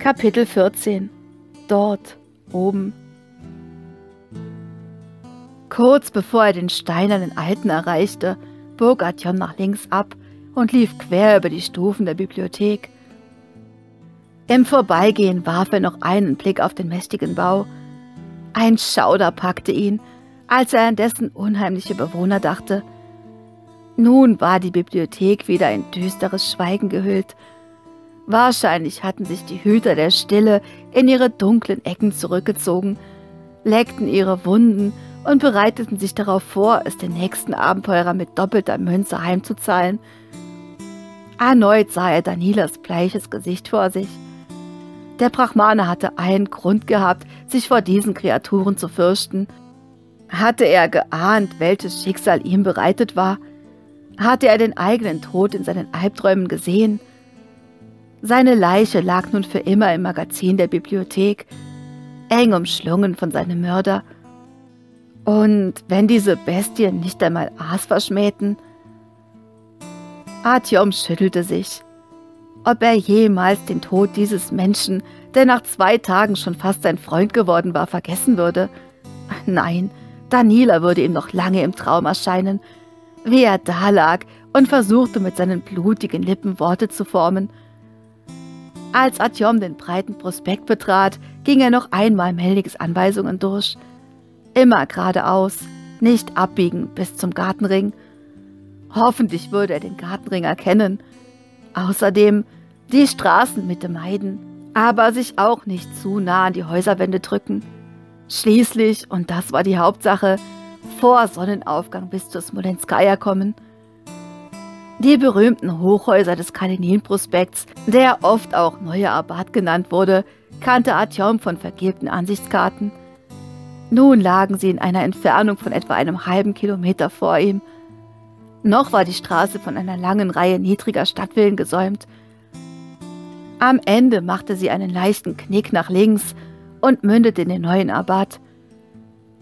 Kapitel 14 Dort oben Kurz bevor er den steinernen Alten erreichte, bog Artyom nach links ab und lief quer über die Stufen der Bibliothek. Im Vorbeigehen warf er noch einen Blick auf den mächtigen Bau. Ein Schauder packte ihn, als er an dessen unheimliche Bewohner dachte. Nun war die Bibliothek wieder in düsteres Schweigen gehüllt. Wahrscheinlich hatten sich die Hüter der Stille in ihre dunklen Ecken zurückgezogen, leckten ihre Wunden und bereiteten sich darauf vor, es den nächsten Abenteurer mit doppelter Münze heimzuzahlen. Erneut sah er Danilas bleiches Gesicht vor sich. Der Brahmane hatte einen Grund gehabt, sich vor diesen Kreaturen zu fürchten. Hatte er geahnt, welches Schicksal ihm bereitet war? Hatte er den eigenen Tod in seinen Albträumen gesehen? Seine Leiche lag nun für immer im Magazin der Bibliothek, eng umschlungen von seinem Mörder. Und wenn diese Bestien nicht einmal Aas verschmähten? Artyom schüttelte sich. Ob er jemals den Tod dieses Menschen, der nach zwei Tagen schon fast sein Freund geworden war, vergessen würde? Nein, Daniela würde ihm noch lange im Traum erscheinen, wie er da lag und versuchte mit seinen blutigen Lippen Worte zu formen. Als Artyom den breiten Prospekt betrat, ging er noch einmal Melniks Anweisungen durch – Immer geradeaus, nicht abbiegen bis zum Gartenring. Hoffentlich würde er den Gartenring erkennen. Außerdem die Straßenmitte meiden, aber sich auch nicht zu nah an die Häuserwände drücken. Schließlich, und das war die Hauptsache, vor Sonnenaufgang bis zur Smolenskaya kommen. Die berühmten Hochhäuser des Kalinin-Prospekts, der oft auch Neue Abad genannt wurde, kannte Artyom von vergilbten Ansichtskarten. Nun lagen sie in einer Entfernung von etwa einem halben Kilometer vor ihm. Noch war die Straße von einer langen Reihe niedriger Stadtvillen gesäumt. Am Ende machte sie einen leichten Knick nach links und mündete in den neuen Abad.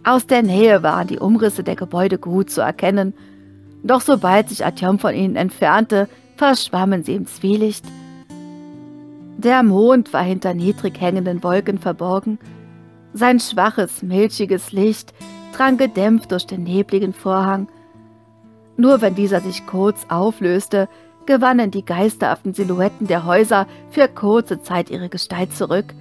Aus der Nähe waren die Umrisse der Gebäude gut zu erkennen, doch sobald sich Artyom von ihnen entfernte, verschwammen sie im Zwielicht. Der Mond war hinter niedrig hängenden Wolken verborgen, sein schwaches, milchiges Licht drang gedämpft durch den nebligen Vorhang. Nur wenn dieser sich kurz auflöste, gewannen die geisterhaften Silhouetten der Häuser für kurze Zeit ihre Gestalt zurück.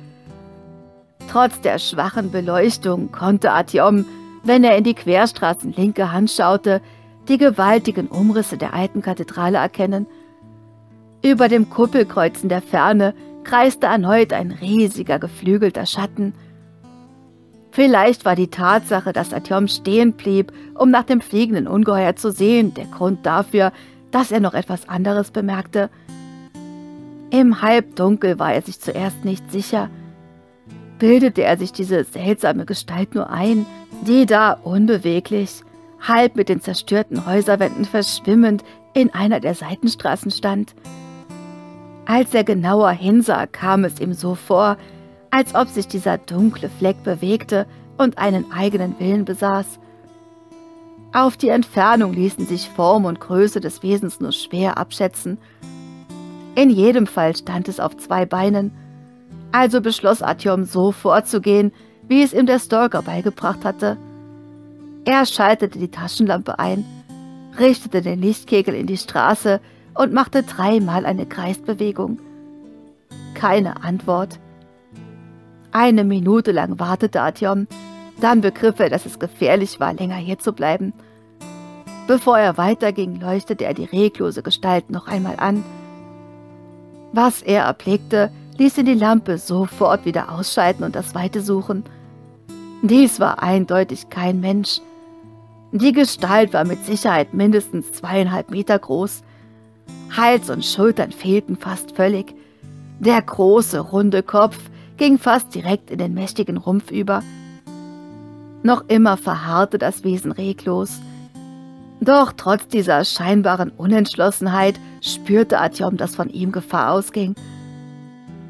Trotz der schwachen Beleuchtung konnte Artyom, wenn er in die Querstraßen linke Hand schaute, die gewaltigen Umrisse der alten Kathedrale erkennen. Über dem Kuppelkreuz in der Ferne kreiste erneut ein riesiger geflügelter Schatten – Vielleicht war die Tatsache, dass Artyom stehen blieb, um nach dem fliegenden Ungeheuer zu sehen, der Grund dafür, dass er noch etwas anderes bemerkte. Im Halbdunkel war er sich zuerst nicht sicher. Bildete er sich diese seltsame Gestalt nur ein, die da unbeweglich, halb mit den zerstörten Häuserwänden verschwimmend in einer der Seitenstraßen stand? Als er genauer hinsah, kam es ihm so vor, als ob sich dieser dunkle Fleck bewegte und einen eigenen Willen besaß. Auf die Entfernung ließen sich Form und Größe des Wesens nur schwer abschätzen. In jedem Fall stand es auf zwei Beinen, also beschloss Artyom so vorzugehen, wie es ihm der Stalker beigebracht hatte. Er schaltete die Taschenlampe ein, richtete den Lichtkegel in die Straße und machte dreimal eine Kreisbewegung. Keine Antwort. Eine Minute lang wartete Artyom, dann begriff er, dass es gefährlich war, länger hier zu bleiben. Bevor er weiterging, leuchtete er die reglose Gestalt noch einmal an. Was er erblickte, ließ ihn die Lampe sofort wieder ausschalten und das Weite suchen. Dies war eindeutig kein Mensch. Die Gestalt war mit Sicherheit mindestens zweieinhalb Meter groß. Hals und Schultern fehlten fast völlig. Der große, runde Kopf ging fast direkt in den mächtigen Rumpf über. Noch immer verharrte das Wesen reglos. Doch trotz dieser scheinbaren Unentschlossenheit spürte Artyom, dass von ihm Gefahr ausging.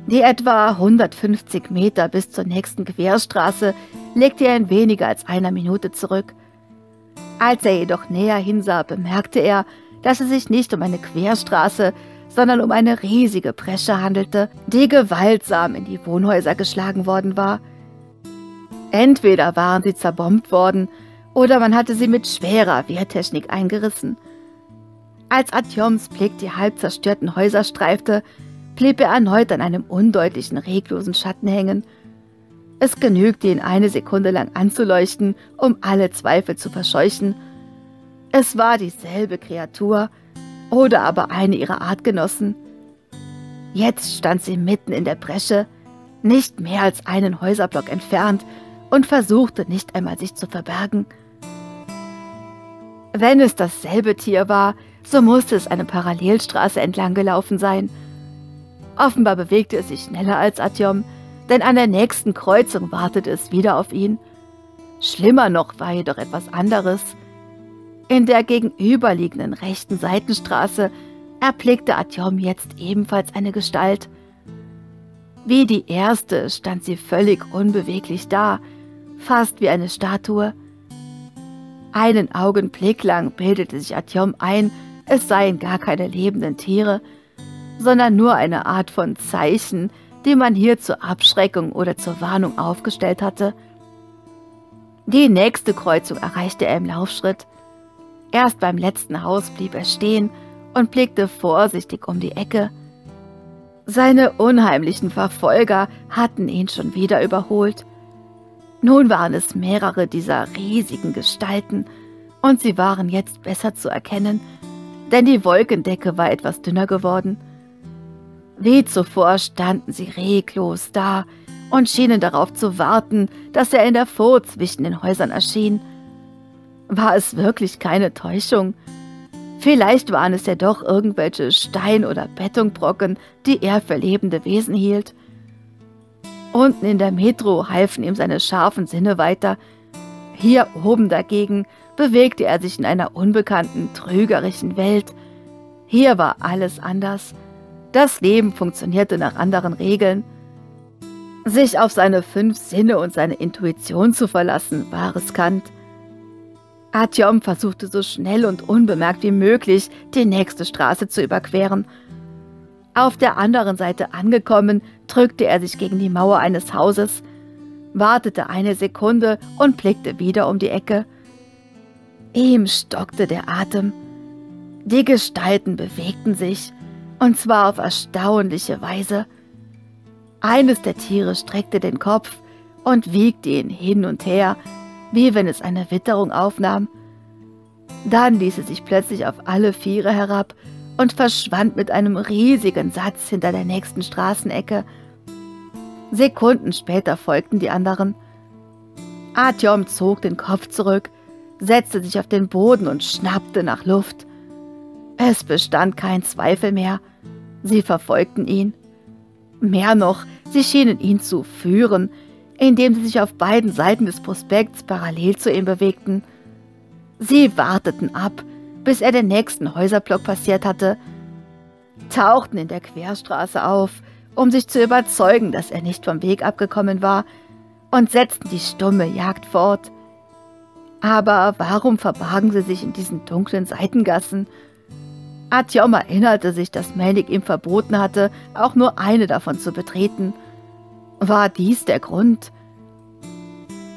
Die etwa 150 Meter bis zur nächsten Querstraße legte er in weniger als einer Minute zurück. Als er jedoch näher hinsah, bemerkte er, dass es sich nicht um eine Querstraße, sondern um eine riesige Bresche handelte, die gewaltsam in die Wohnhäuser geschlagen worden war. Entweder waren sie zerbombt worden, oder man hatte sie mit schwerer Wehrtechnik eingerissen. Als Atjoms Blick die halb zerstörten Häuser streifte, blieb er erneut an einem undeutlichen, reglosen Schatten hängen. Es genügte ihn eine Sekunde lang anzuleuchten, um alle Zweifel zu verscheuchen. Es war dieselbe Kreatur oder aber eine ihrer Artgenossen. Jetzt stand sie mitten in der Bresche, nicht mehr als einen Häuserblock entfernt, und versuchte nicht einmal sich zu verbergen. Wenn es dasselbe Tier war, so musste es eine Parallelstraße entlang gelaufen sein. Offenbar bewegte es sich schneller als Atjom, denn an der nächsten Kreuzung wartete es wieder auf ihn. Schlimmer noch war jedoch etwas anderes. In der gegenüberliegenden rechten Seitenstraße erblickte Atjom jetzt ebenfalls eine Gestalt. Wie die erste stand sie völlig unbeweglich da, fast wie eine Statue. Einen Augenblick lang bildete sich Atjom ein, es seien gar keine lebenden Tiere, sondern nur eine Art von Zeichen, die man hier zur Abschreckung oder zur Warnung aufgestellt hatte. Die nächste Kreuzung erreichte er im Laufschritt. Erst beim letzten Haus blieb er stehen und blickte vorsichtig um die Ecke. Seine unheimlichen Verfolger hatten ihn schon wieder überholt. Nun waren es mehrere dieser riesigen Gestalten, und sie waren jetzt besser zu erkennen, denn die Wolkendecke war etwas dünner geworden. Wie zuvor standen sie reglos da und schienen darauf zu warten, dass er in der Vor zwischen den Häusern erschien. War es wirklich keine Täuschung? Vielleicht waren es ja doch irgendwelche Stein- oder Betonbrocken, die er für lebende Wesen hielt. Unten in der Metro halfen ihm seine scharfen Sinne weiter. Hier oben dagegen bewegte er sich in einer unbekannten, trügerischen Welt. Hier war alles anders. Das Leben funktionierte nach anderen Regeln. Sich auf seine fünf Sinne und seine Intuition zu verlassen, war riskant. Atjom versuchte so schnell und unbemerkt wie möglich, die nächste Straße zu überqueren. Auf der anderen Seite angekommen, drückte er sich gegen die Mauer eines Hauses, wartete eine Sekunde und blickte wieder um die Ecke. Ihm stockte der Atem. Die Gestalten bewegten sich, und zwar auf erstaunliche Weise. Eines der Tiere streckte den Kopf und wiegte ihn hin und her, wie wenn es eine Witterung aufnahm. Dann ließ es sich plötzlich auf alle Viere herab und verschwand mit einem riesigen Satz hinter der nächsten Straßenecke. Sekunden später folgten die anderen. Artyom zog den Kopf zurück, setzte sich auf den Boden und schnappte nach Luft. Es bestand kein Zweifel mehr. Sie verfolgten ihn. Mehr noch, sie schienen ihn zu führen, indem sie sich auf beiden Seiten des Prospekts parallel zu ihm bewegten. Sie warteten ab, bis er den nächsten Häuserblock passiert hatte, tauchten in der Querstraße auf, um sich zu überzeugen, dass er nicht vom Weg abgekommen war, und setzten die stumme Jagd fort. Aber warum verbargen sie sich in diesen dunklen Seitengassen? Atjom erinnerte sich, dass Melnik ihm verboten hatte, auch nur eine davon zu betreten. War dies der Grund?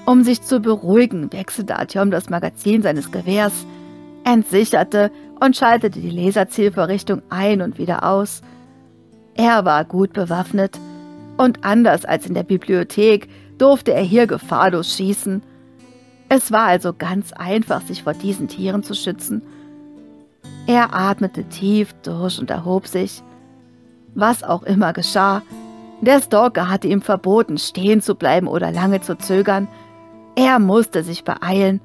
Um sich zu beruhigen, wechselte Atjom das Magazin seines Gewehrs, entsicherte und schaltete die Laserzielvorrichtung ein und wieder aus. Er war gut bewaffnet, und anders als in der Bibliothek durfte er hier gefahrlos schießen. Es war also ganz einfach, sich vor diesen Tieren zu schützen. Er atmete tief durch und erhob sich. Was auch immer geschah, der Stalker hatte ihm verboten, stehen zu bleiben oder lange zu zögern. Er musste sich beeilen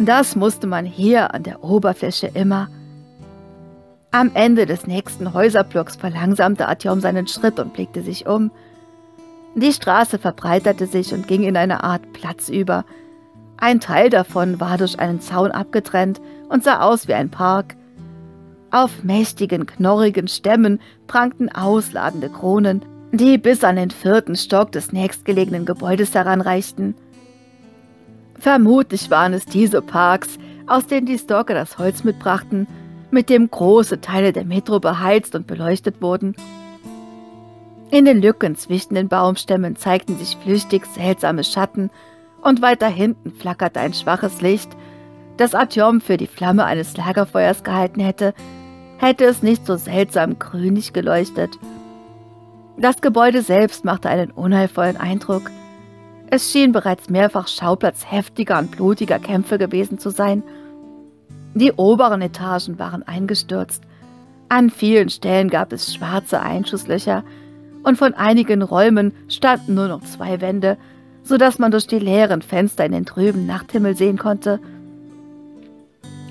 das musste man hier an der Oberfläche immer. Am Ende des nächsten Häuserblocks verlangsamte Atjom seinen Schritt und blickte sich um. Die Straße verbreiterte sich und ging in eine Art Platz über. Ein Teil davon war durch einen Zaun abgetrennt und sah aus wie ein Park. Auf mächtigen, knorrigen Stämmen prangten ausladende Kronen, die bis an den vierten Stock des nächstgelegenen Gebäudes heranreichten. Vermutlich waren es diese Parks, aus denen die Stalker das Holz mitbrachten, mit dem große Teile der Metro beheizt und beleuchtet wurden. In den Lücken zwischen den Baumstämmen zeigten sich flüchtig seltsame Schatten, und weiter hinten flackerte ein schwaches Licht, das Artyom für die Flamme eines Lagerfeuers gehalten hätte, hätte es nicht so seltsam grünig geleuchtet. Das Gebäude selbst machte einen unheilvollen Eindruck. Es schien bereits mehrfach Schauplatz heftiger und blutiger Kämpfe gewesen zu sein. Die oberen Etagen waren eingestürzt. An vielen Stellen gab es schwarze Einschusslöcher und von einigen Räumen standen nur noch zwei Wände, so dass man durch die leeren Fenster in den trüben Nachthimmel sehen konnte.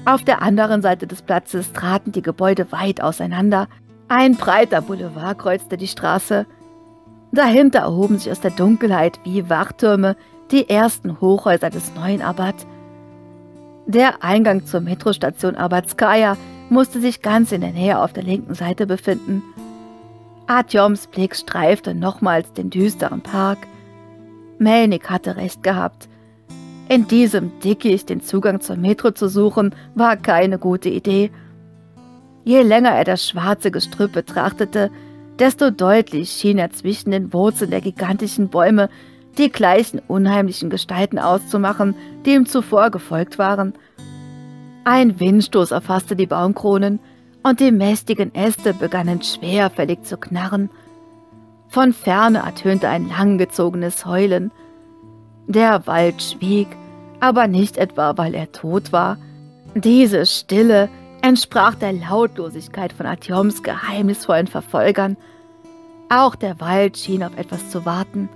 Auf der anderen Seite des Platzes traten die Gebäude weit auseinander. Ein breiter Boulevard kreuzte die Straße. Dahinter erhoben sich aus der Dunkelheit wie Wachtürme die ersten Hochhäuser des neuen Abad. Der Eingang zur Metrostation Abadskaya musste sich ganz in der Nähe auf der linken Seite befinden. Artyoms Blick streifte nochmals den düsteren Park. Melnik hatte recht gehabt. In diesem Dickicht den Zugang zur Metro zu suchen, war keine gute Idee. Je länger er das schwarze Gestrüpp betrachtete, desto deutlich schien er zwischen den Wurzeln der gigantischen Bäume die gleichen unheimlichen Gestalten auszumachen, die ihm zuvor gefolgt waren. Ein Windstoß erfasste die Baumkronen, und die mächtigen Äste begannen schwerfällig zu knarren. Von ferne ertönte ein langgezogenes Heulen. Der Wald schwieg, aber nicht etwa, weil er tot war. Diese Stille entsprach der Lautlosigkeit von Artyoms geheimnisvollen Verfolgern. Auch der Wald schien auf etwas zu warten.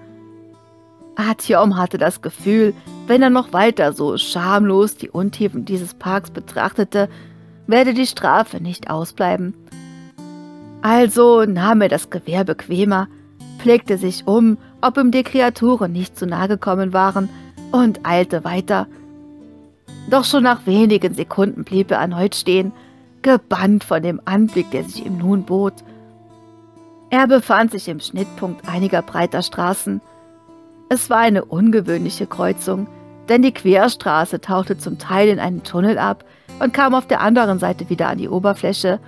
Artyom hatte das Gefühl, wenn er noch weiter so schamlos die Untiefen dieses Parks betrachtete, werde die Strafe nicht ausbleiben. Also nahm er das Gewehr bequemer, blickte sich um, ob ihm die Kreaturen nicht zu nahe gekommen waren, und eilte weiter. Doch schon nach wenigen Sekunden blieb er erneut stehen, gebannt von dem Anblick, der sich ihm nun bot. Er befand sich im Schnittpunkt einiger breiter Straßen. Es war eine ungewöhnliche Kreuzung, denn die Querstraße tauchte zum Teil in einen Tunnel ab und kam auf der anderen Seite wieder an die Oberfläche.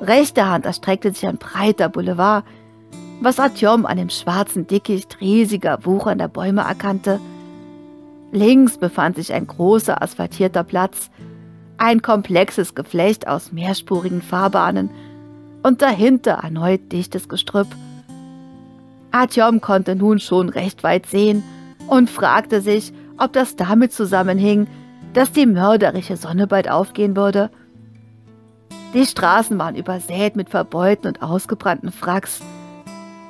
Rechter Hand erstreckte sich ein breiter Boulevard, was Artyom an dem schwarzen Dickicht riesiger, wuchernder Bäume erkannte. Links befand sich ein großer asphaltierter Platz, ein komplexes Geflecht aus mehrspurigen Fahrbahnen und dahinter erneut dichtes Gestrüpp. Artyom konnte nun schon recht weit sehen und fragte sich, ob das damit zusammenhing, dass die mörderische Sonne bald aufgehen würde. Die Straßen waren übersät mit verbeulten und ausgebrannten Wracks,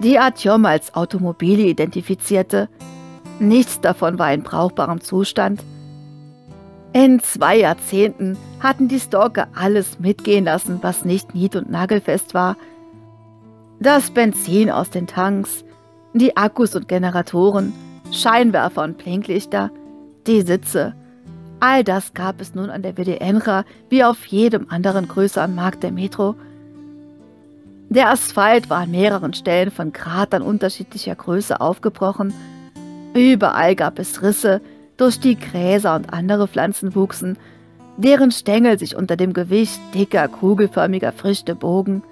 die Artyom als Automobile identifizierte. Nichts davon war in brauchbarem Zustand. In zwei Jahrzehnten hatten die Stalker alles mitgehen lassen, was nicht nied- und nagelfest war. Das Benzin aus den Tanks, die Akkus und Generatoren, Scheinwerfer und Blinklichter, die Sitze. All das gab es nun an der WDNRA wie auf jedem anderen größeren Markt der Metro. Der Asphalt war an mehreren Stellen von Kratern unterschiedlicher Größe aufgebrochen. Überall gab es Risse, durch die Gräser und andere Pflanzen wuchsen, deren Stängel sich unter dem Gewicht dicker, kugelförmiger Früchte bogen.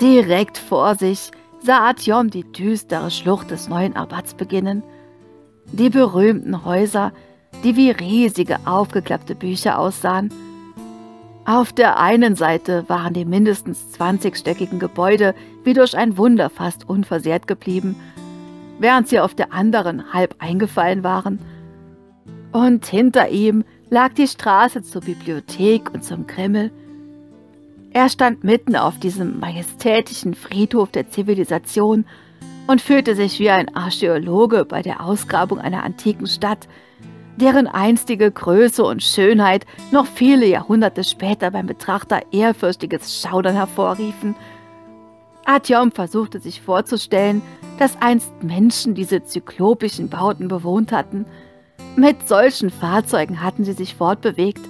Direkt vor sich sah Atjom die düstere Schlucht des neuen Abbats beginnen. Die berühmten Häuser, die wie riesige aufgeklappte Bücher aussahen, auf der einen Seite waren die mindestens 20-stöckigen Gebäude wie durch ein Wunder fast unversehrt geblieben, während sie auf der anderen halb eingefallen waren. Und hinter ihm lag die Straße zur Bibliothek und zum Kreml. Er stand mitten auf diesem majestätischen Friedhof der Zivilisation und fühlte sich wie ein Archäologe bei der Ausgrabung einer antiken Stadt, deren einstige Größe und Schönheit noch viele Jahrhunderte später beim Betrachter ehrfürchtiges Schaudern hervorriefen. Artyom versuchte sich vorzustellen, dass einst Menschen diese zyklopischen Bauten bewohnt hatten. Mit solchen Fahrzeugen hatten sie sich fortbewegt.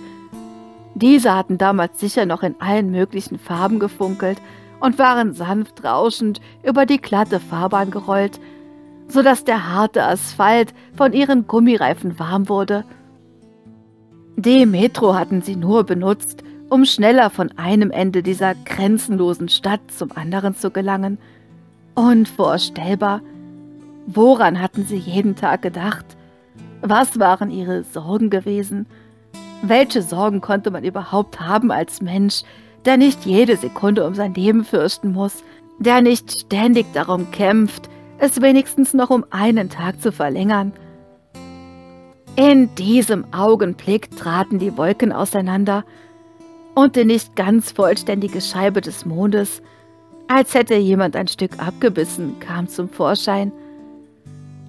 Diese hatten damals sicher noch in allen möglichen Farben gefunkelt und waren sanft rauschend über die glatte Fahrbahn gerollt, sodass der harte Asphalt von ihren Gummireifen warm wurde. Die Metro hatten sie nur benutzt, um schneller von einem Ende dieser grenzenlosen Stadt zum anderen zu gelangen. Unvorstellbar. Woran hatten sie jeden Tag gedacht? Was waren ihre Sorgen gewesen? Welche Sorgen konnte man überhaupt haben als Mensch, der nicht jede Sekunde um sein Leben fürchten muss, der nicht ständig darum kämpft, es wenigstens noch um einen Tag zu verlängern? In diesem Augenblick traten die Wolken auseinander und die nicht ganz vollständige Scheibe des Mondes, als hätte jemand ein Stück abgebissen, kam zum Vorschein.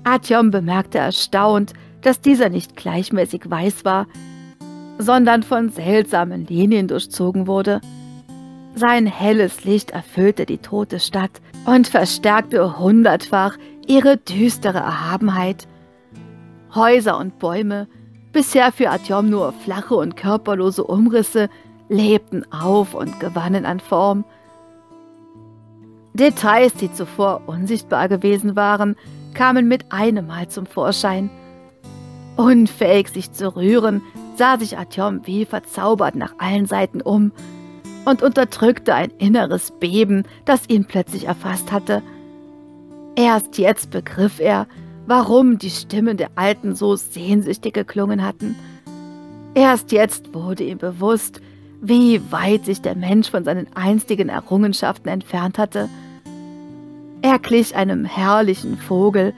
Artyom bemerkte erstaunt, dass dieser nicht gleichmäßig weiß war, sondern von seltsamen Linien durchzogen wurde. Sein helles Licht erfüllte die tote Stadt und verstärkte hundertfach ihre düstere Erhabenheit. Häuser und Bäume, bisher für Artyom nur flache und körperlose Umrisse, lebten auf und gewannen an Form. Details, die zuvor unsichtbar gewesen waren, kamen mit einem Mal zum Vorschein. Unfähig, sich zu rühren, sah sich Artyom wie verzaubert nach allen Seiten um und unterdrückte ein inneres Beben, das ihn plötzlich erfasst hatte. Erst jetzt begriff er, warum die Stimmen der Alten so sehnsüchtig geklungen hatten. Erst jetzt wurde ihm bewusst, wie weit sich der Mensch von seinen einstigen Errungenschaften entfernt hatte. Er glich einem herrlichen Vogel,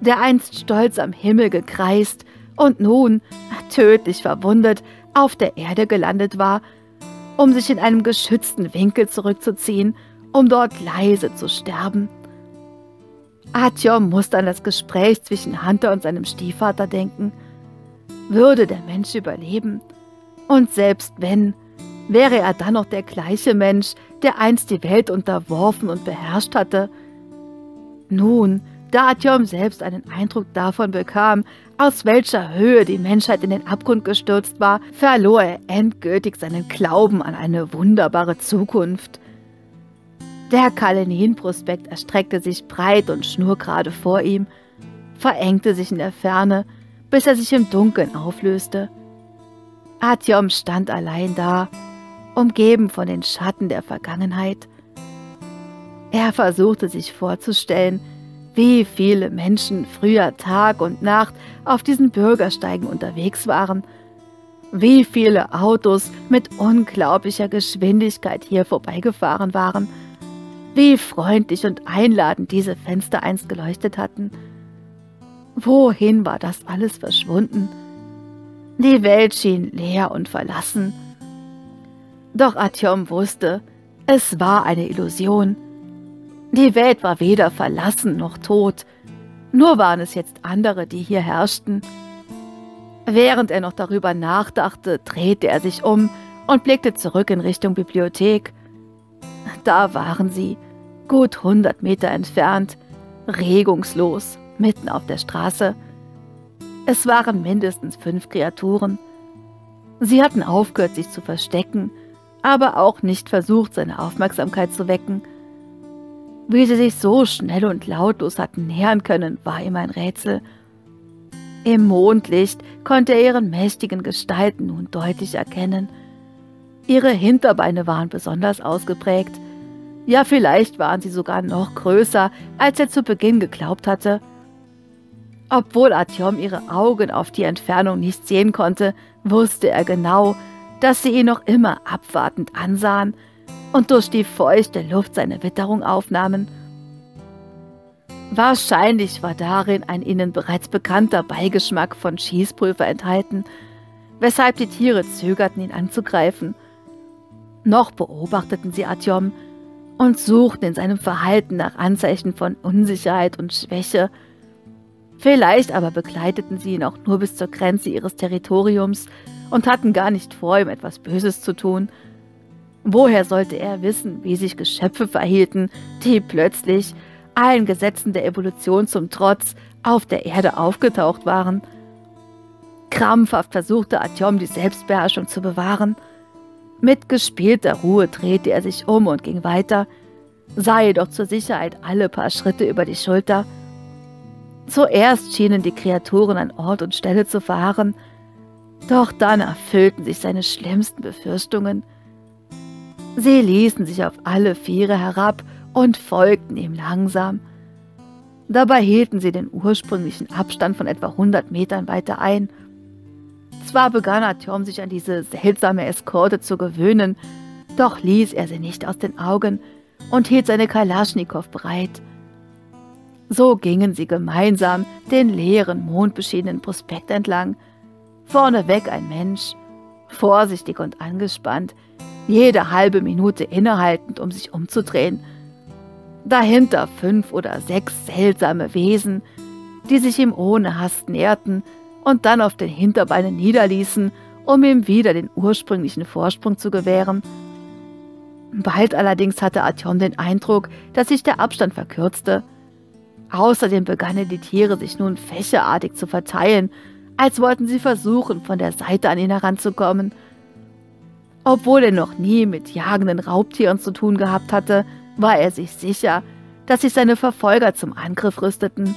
der einst stolz am Himmel gekreist und nun, tödlich verwundet, auf der Erde gelandet war, um sich in einem geschützten Winkel zurückzuziehen, um dort leise zu sterben. Artyom musste an das Gespräch zwischen Hunter und seinem Stiefvater denken. Würde der Mensch überleben? Und selbst wenn, wäre er dann noch der gleiche Mensch, der einst die Welt unterworfen und beherrscht hatte? Nun, da Artyom selbst einen Eindruck davon bekam, aus welcher Höhe die Menschheit in den Abgrund gestürzt war, verlor er endgültig seinen Glauben an eine wunderbare Zukunft. Der Kalenin-Prospekt erstreckte sich breit und schnurgerade vor ihm, verengte sich in der Ferne, bis er sich im Dunkeln auflöste. Artyom stand allein da, umgeben von den Schatten der Vergangenheit. Er versuchte sich vorzustellen, wie viele Menschen früher Tag und Nacht auf diesen Bürgersteigen unterwegs waren, wie viele Autos mit unglaublicher Geschwindigkeit hier vorbeigefahren waren, wie freundlich und einladend diese Fenster einst geleuchtet hatten. Wohin war das alles verschwunden? Die Welt schien leer und verlassen. Doch Artyom wusste, es war eine Illusion. Die Welt war weder verlassen noch tot, nur waren es jetzt andere, die hier herrschten. Während er noch darüber nachdachte, drehte er sich um und blickte zurück in Richtung Bibliothek. Da waren sie, gut hundert Meter entfernt, regungslos, mitten auf der Straße. Es waren mindestens fünf Kreaturen. Sie hatten aufgehört, sich zu verstecken, aber auch nicht versucht, seine Aufmerksamkeit zu wecken. Wie sie sich so schnell und lautlos hatten nähern können, war ihm ein Rätsel. Im Mondlicht konnte er ihren mächtigen Gestalten nun deutlich erkennen. Ihre Hinterbeine waren besonders ausgeprägt, ja, vielleicht waren sie sogar noch größer, als er zu Beginn geglaubt hatte. Obwohl Artyom ihre Augen auf die Entfernung nicht sehen konnte, wusste er genau, dass sie ihn noch immer abwartend ansahen und durch die feuchte Luft seine Witterung aufnahmen. Wahrscheinlich war darin ein ihnen bereits bekannter Beigeschmack von Schießpulver enthalten, weshalb die Tiere zögerten, ihn anzugreifen. Noch beobachteten sie Artyom, und suchten in seinem Verhalten nach Anzeichen von Unsicherheit und Schwäche. Vielleicht aber begleiteten sie ihn auch nur bis zur Grenze ihres Territoriums und hatten gar nicht vor, ihm etwas Böses zu tun. Woher sollte er wissen, wie sich Geschöpfe verhielten, die plötzlich, allen Gesetzen der Evolution zum Trotz, auf der Erde aufgetaucht waren? Krampfhaft versuchte Artyom die Selbstbeherrschung zu bewahren – mit gespielter Ruhe drehte er sich um und ging weiter, sah jedoch zur Sicherheit alle paar Schritte über die Schulter. Zuerst schienen die Kreaturen an Ort und Stelle zu fahren, Doch dann erfüllten sich seine schlimmsten Befürchtungen. Sie ließen sich auf alle Viere herab und folgten ihm langsam. Dabei hielten sie den ursprünglichen Abstand von etwa 100 Metern weiter ein. Zwar begann Artyom sich an diese seltsame Eskorte zu gewöhnen, doch ließ er sie nicht aus den Augen und hielt seine Kalaschnikow bereit. So gingen sie gemeinsam den leeren, mondbeschienenen Prospekt entlang. Vorneweg ein Mensch, vorsichtig und angespannt, jede halbe Minute innehaltend, um sich umzudrehen. Dahinter fünf oder sechs seltsame Wesen, die sich ihm ohne Hast näherten und dann auf den Hinterbeinen niederließen, um ihm wieder den ursprünglichen Vorsprung zu gewähren. Bald allerdings hatte Artyom den Eindruck, dass sich der Abstand verkürzte. Außerdem begannen die Tiere sich nun fächerartig zu verteilen, als wollten sie versuchen, von der Seite an ihn heranzukommen. Obwohl er noch nie mit jagenden Raubtieren zu tun gehabt hatte, war er sich sicher, dass sich seine Verfolger zum Angriff rüsteten.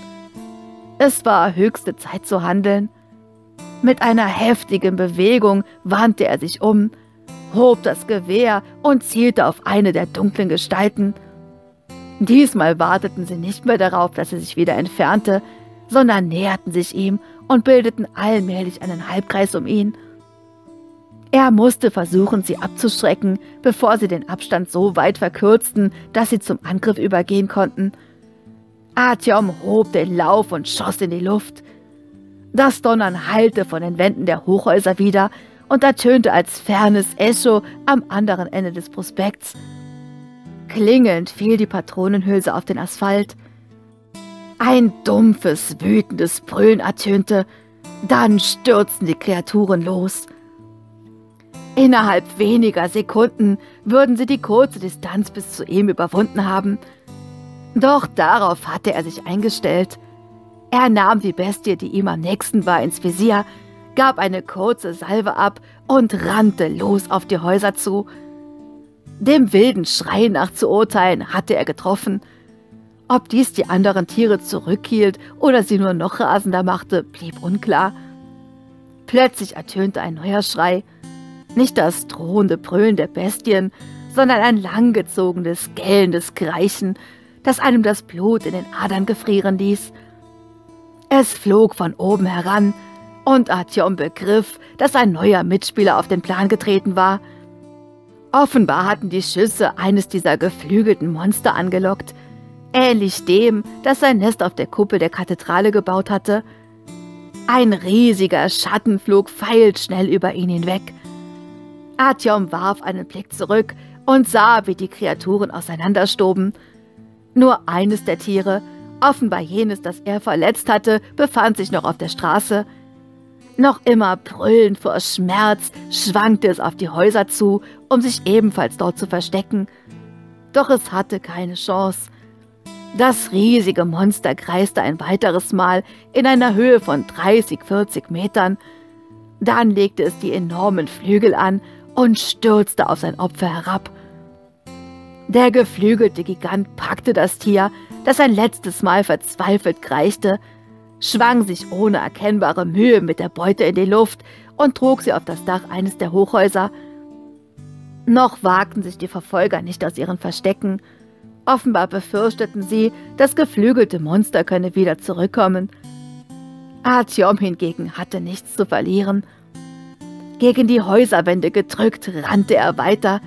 Es war höchste Zeit zu handeln. Mit einer heftigen Bewegung wandte er sich um, hob das Gewehr und zielte auf eine der dunklen Gestalten. Diesmal warteten sie nicht mehr darauf, dass er sich wieder entfernte, sondern näherten sich ihm und bildeten allmählich einen Halbkreis um ihn. Er musste versuchen, sie abzuschrecken, bevor sie den Abstand so weit verkürzten, dass sie zum Angriff übergehen konnten. Artyom hob den Lauf und schoss in die Luft. Das Donnern hallte von den Wänden der Hochhäuser wieder und ertönte als fernes Echo am anderen Ende des Prospekts. Klingelnd fiel die Patronenhülse auf den Asphalt. Ein dumpfes, wütendes Brüllen ertönte, dann stürzten die Kreaturen los. Innerhalb weniger Sekunden würden sie die kurze Distanz bis zu ihm überwunden haben. Doch darauf hatte er sich eingestellt. Er nahm die Bestie, die ihm am nächsten war, ins Visier, gab eine kurze Salve ab und rannte los auf die Häuser zu. Dem wilden Schrei nach zu urteilen, hatte er getroffen. Ob dies die anderen Tiere zurückhielt oder sie nur noch rasender machte, blieb unklar. Plötzlich ertönte ein neuer Schrei. Nicht das drohende Brüllen der Bestien, sondern ein langgezogenes, gellendes Kreichen, das einem das Blut in den Adern gefrieren ließ. Es flog von oben heran, und Artyom begriff, dass ein neuer Mitspieler auf den Plan getreten war. Offenbar hatten die Schüsse eines dieser geflügelten Monster angelockt, ähnlich dem, das sein Nest auf der Kuppel der Kathedrale gebaut hatte. Ein riesiger Schatten flog feilschnell über ihn hinweg, Artyom warf einen Blick zurück und sah, wie die Kreaturen auseinanderstoben. Nur eines der Tiere, offenbar jenes, das er verletzt hatte, befand sich noch auf der Straße. Noch immer brüllend vor Schmerz schwankte es auf die Häuser zu, um sich ebenfalls dort zu verstecken. Doch es hatte keine Chance. Das riesige Monster kreiste ein weiteres Mal in einer Höhe von 30, 40 Metern. Dann legte es die enormen Flügel an und stürzte auf sein Opfer herab. Der geflügelte Gigant packte das Tier, das ein letztes Mal verzweifelt kreischte, schwang sich ohne erkennbare Mühe mit der Beute in die Luft und trug sie auf das Dach eines der Hochhäuser. Noch wagten sich die Verfolger nicht aus ihren Verstecken. Offenbar befürchteten sie, das geflügelte Monster könne wieder zurückkommen. Artyom hingegen hatte nichts zu verlieren gegen die Häuserwände gedrückt, rannte er weiter,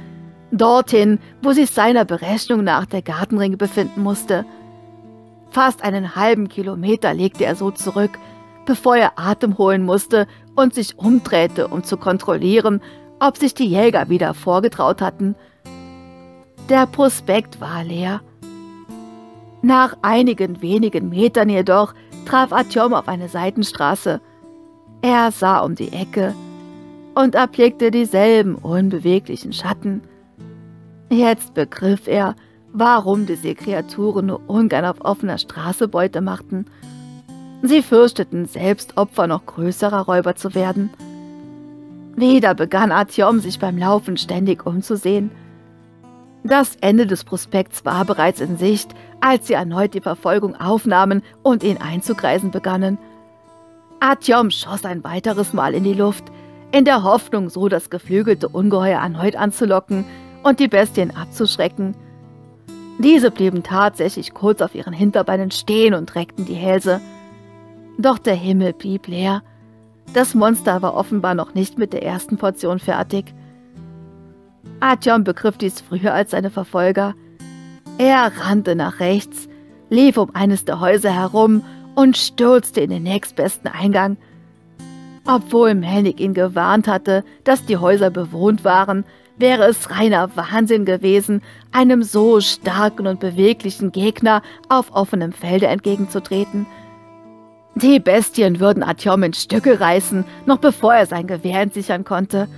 dorthin, wo sich seiner Berechnung nach der Gartenring befinden musste. Fast einen halben Kilometer legte er so zurück, bevor er Atem holen musste und sich umdrehte, um zu kontrollieren, ob sich die Jäger wieder vorgetraut hatten. Der Prospekt war leer. Nach einigen wenigen Metern jedoch traf Artyom auf eine Seitenstraße. Er sah um die Ecke, und erblickte dieselben unbeweglichen Schatten. Jetzt begriff er, warum diese Kreaturen nur ungern auf offener Straße Beute machten. Sie fürchteten, selbst Opfer noch größerer Räuber zu werden. Wieder begann Artyom sich beim Laufen ständig umzusehen. Das Ende des Prospekts war bereits in Sicht, als sie erneut die Verfolgung aufnahmen und ihn einzukreisen begannen. Artyom schoss ein weiteres Mal in die Luft, in der Hoffnung, so das geflügelte Ungeheuer erneut anzulocken und die Bestien abzuschrecken. Diese blieben tatsächlich kurz auf ihren Hinterbeinen stehen und reckten die Hälse. Doch der Himmel blieb leer. Das Monster war offenbar noch nicht mit der ersten Portion fertig. Artyom begriff dies früher als seine Verfolger. Er rannte nach rechts, lief um eines der Häuser herum und stürzte in den nächstbesten Eingang. Obwohl Melnik ihn gewarnt hatte, dass die Häuser bewohnt waren, wäre es reiner Wahnsinn gewesen, einem so starken und beweglichen Gegner auf offenem Felde entgegenzutreten. Die Bestien würden Artyom in Stücke reißen, noch bevor er sein Gewehr entsichern konnte.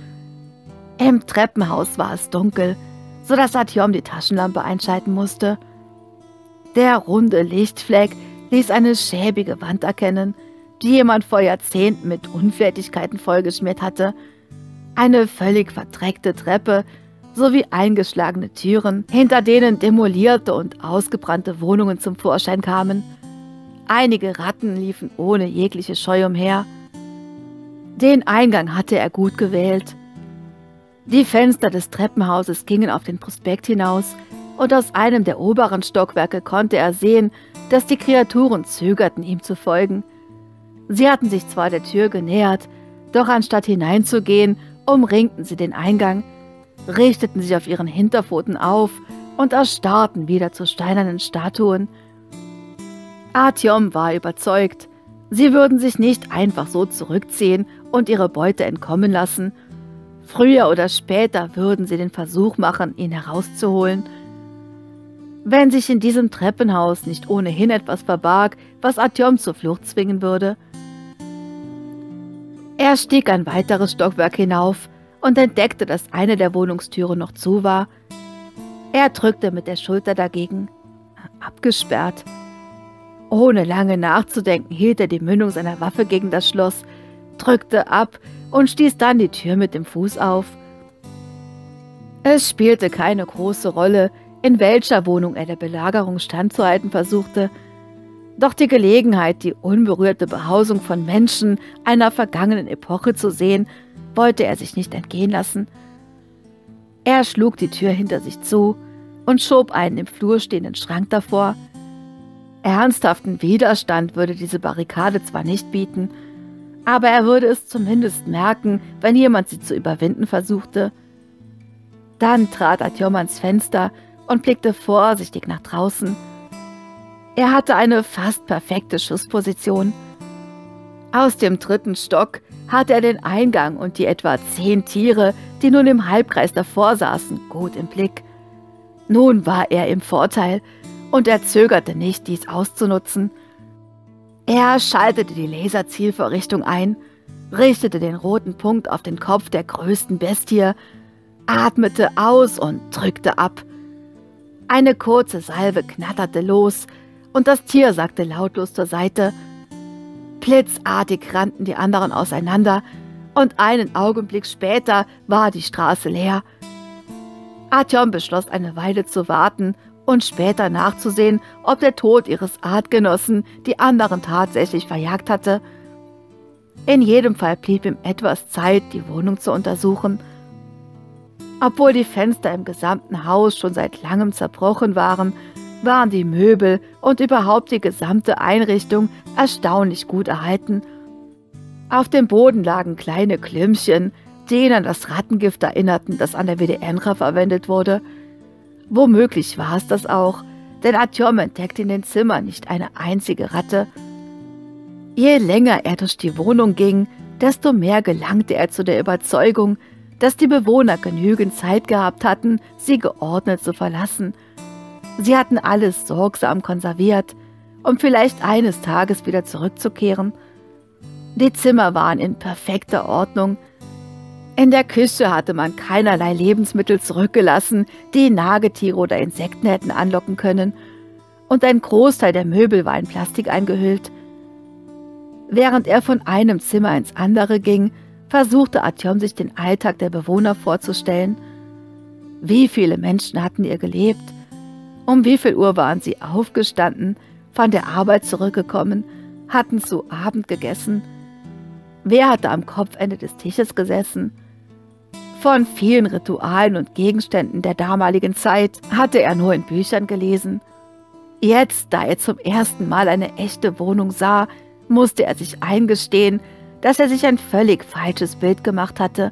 Im Treppenhaus war es dunkel, so dass Artyom die Taschenlampe einschalten musste. Der runde Lichtfleck ließ eine schäbige Wand erkennen, die jemand vor Jahrzehnten mit Unfertigkeiten vollgeschmiert hatte. Eine völlig verdreckte Treppe sowie eingeschlagene Türen, hinter denen demolierte und ausgebrannte Wohnungen zum Vorschein kamen. Einige Ratten liefen ohne jegliche Scheu umher. Den Eingang hatte er gut gewählt. Die Fenster des Treppenhauses gingen auf den Prospekt hinaus, und aus einem der oberen Stockwerke konnte er sehen, dass die Kreaturen zögerten, ihm zu folgen. Sie hatten sich zwar der Tür genähert, doch anstatt hineinzugehen, umringten sie den Eingang, richteten sich auf ihren Hinterpfoten auf und erstarrten wieder zu steinernen Statuen. Artyom war überzeugt, sie würden sich nicht einfach so zurückziehen und ihre Beute entkommen lassen. Früher oder später würden sie den Versuch machen, ihn herauszuholen – wenn sich in diesem Treppenhaus nicht ohnehin etwas verbarg, was Artyom zur Flucht zwingen würde. Er stieg ein weiteres Stockwerk hinauf und entdeckte, dass eine der Wohnungstüren noch zu war. Er drückte mit der Schulter dagegen. Abgesperrt. Ohne lange nachzudenken hielt er die Mündung seiner Waffe gegen das Schloss, drückte ab und stieß dann die Tür mit dem Fuß auf. Es spielte keine große Rolle, in welcher Wohnung er der Belagerung standzuhalten versuchte. Doch die Gelegenheit, die unberührte Behausung von Menschen einer vergangenen Epoche zu sehen, wollte er sich nicht entgehen lassen. Er schlug die Tür hinter sich zu und schob einen im Flur stehenden Schrank davor. Ernsthaften Widerstand würde diese Barrikade zwar nicht bieten, aber er würde es zumindest merken, wenn jemand sie zu überwinden versuchte. Dann trat Atjom ans Fenster und blickte vorsichtig nach draußen. Er hatte eine fast perfekte Schussposition. Aus dem dritten Stock hatte er den Eingang und die etwa zehn Tiere, die nun im Halbkreis davor saßen, gut im Blick. Nun war er im Vorteil und er zögerte nicht, dies auszunutzen. Er schaltete die Laserzielvorrichtung ein, richtete den roten Punkt auf den Kopf der größten Bestie, atmete aus und drückte ab. Eine kurze Salve knatterte los, und das Tier sagte lautlos zur Seite. Blitzartig rannten die anderen auseinander, und einen Augenblick später war die Straße leer. Artyom beschloss, eine Weile zu warten und später nachzusehen, ob der Tod ihres Artgenossen die anderen tatsächlich verjagt hatte. In jedem Fall blieb ihm etwas Zeit, die Wohnung zu untersuchen. Obwohl die Fenster im gesamten Haus schon seit langem zerbrochen waren, waren die Möbel und überhaupt die gesamte Einrichtung erstaunlich gut erhalten. Auf dem Boden lagen kleine Klümpchen, die an das Rattengift erinnerten, das an der WDNRA verwendet wurde. Womöglich war es das auch, denn Artyom entdeckte in den Zimmern nicht eine einzige Ratte. Je länger er durch die Wohnung ging, desto mehr gelangte er zu der Überzeugung, dass die Bewohner genügend Zeit gehabt hatten, sie geordnet zu verlassen. Sie hatten alles sorgsam konserviert, um vielleicht eines Tages wieder zurückzukehren. Die Zimmer waren in perfekter Ordnung. In der Küche hatte man keinerlei Lebensmittel zurückgelassen, die Nagetiere oder Insekten hätten anlocken können, und ein Großteil der Möbel war in Plastik eingehüllt. Während er von einem Zimmer ins andere ging, versuchte Artyom sich den Alltag der Bewohner vorzustellen. Wie viele Menschen hatten ihr gelebt? Um wie viel Uhr waren sie aufgestanden, von der Arbeit zurückgekommen, hatten zu Abend gegessen? Wer hatte am Kopfende des Tisches gesessen? Von vielen Ritualen und Gegenständen der damaligen Zeit hatte er nur in Büchern gelesen. Jetzt, da er zum ersten Mal eine echte Wohnung sah, musste er sich eingestehen, dass er sich ein völlig falsches Bild gemacht hatte.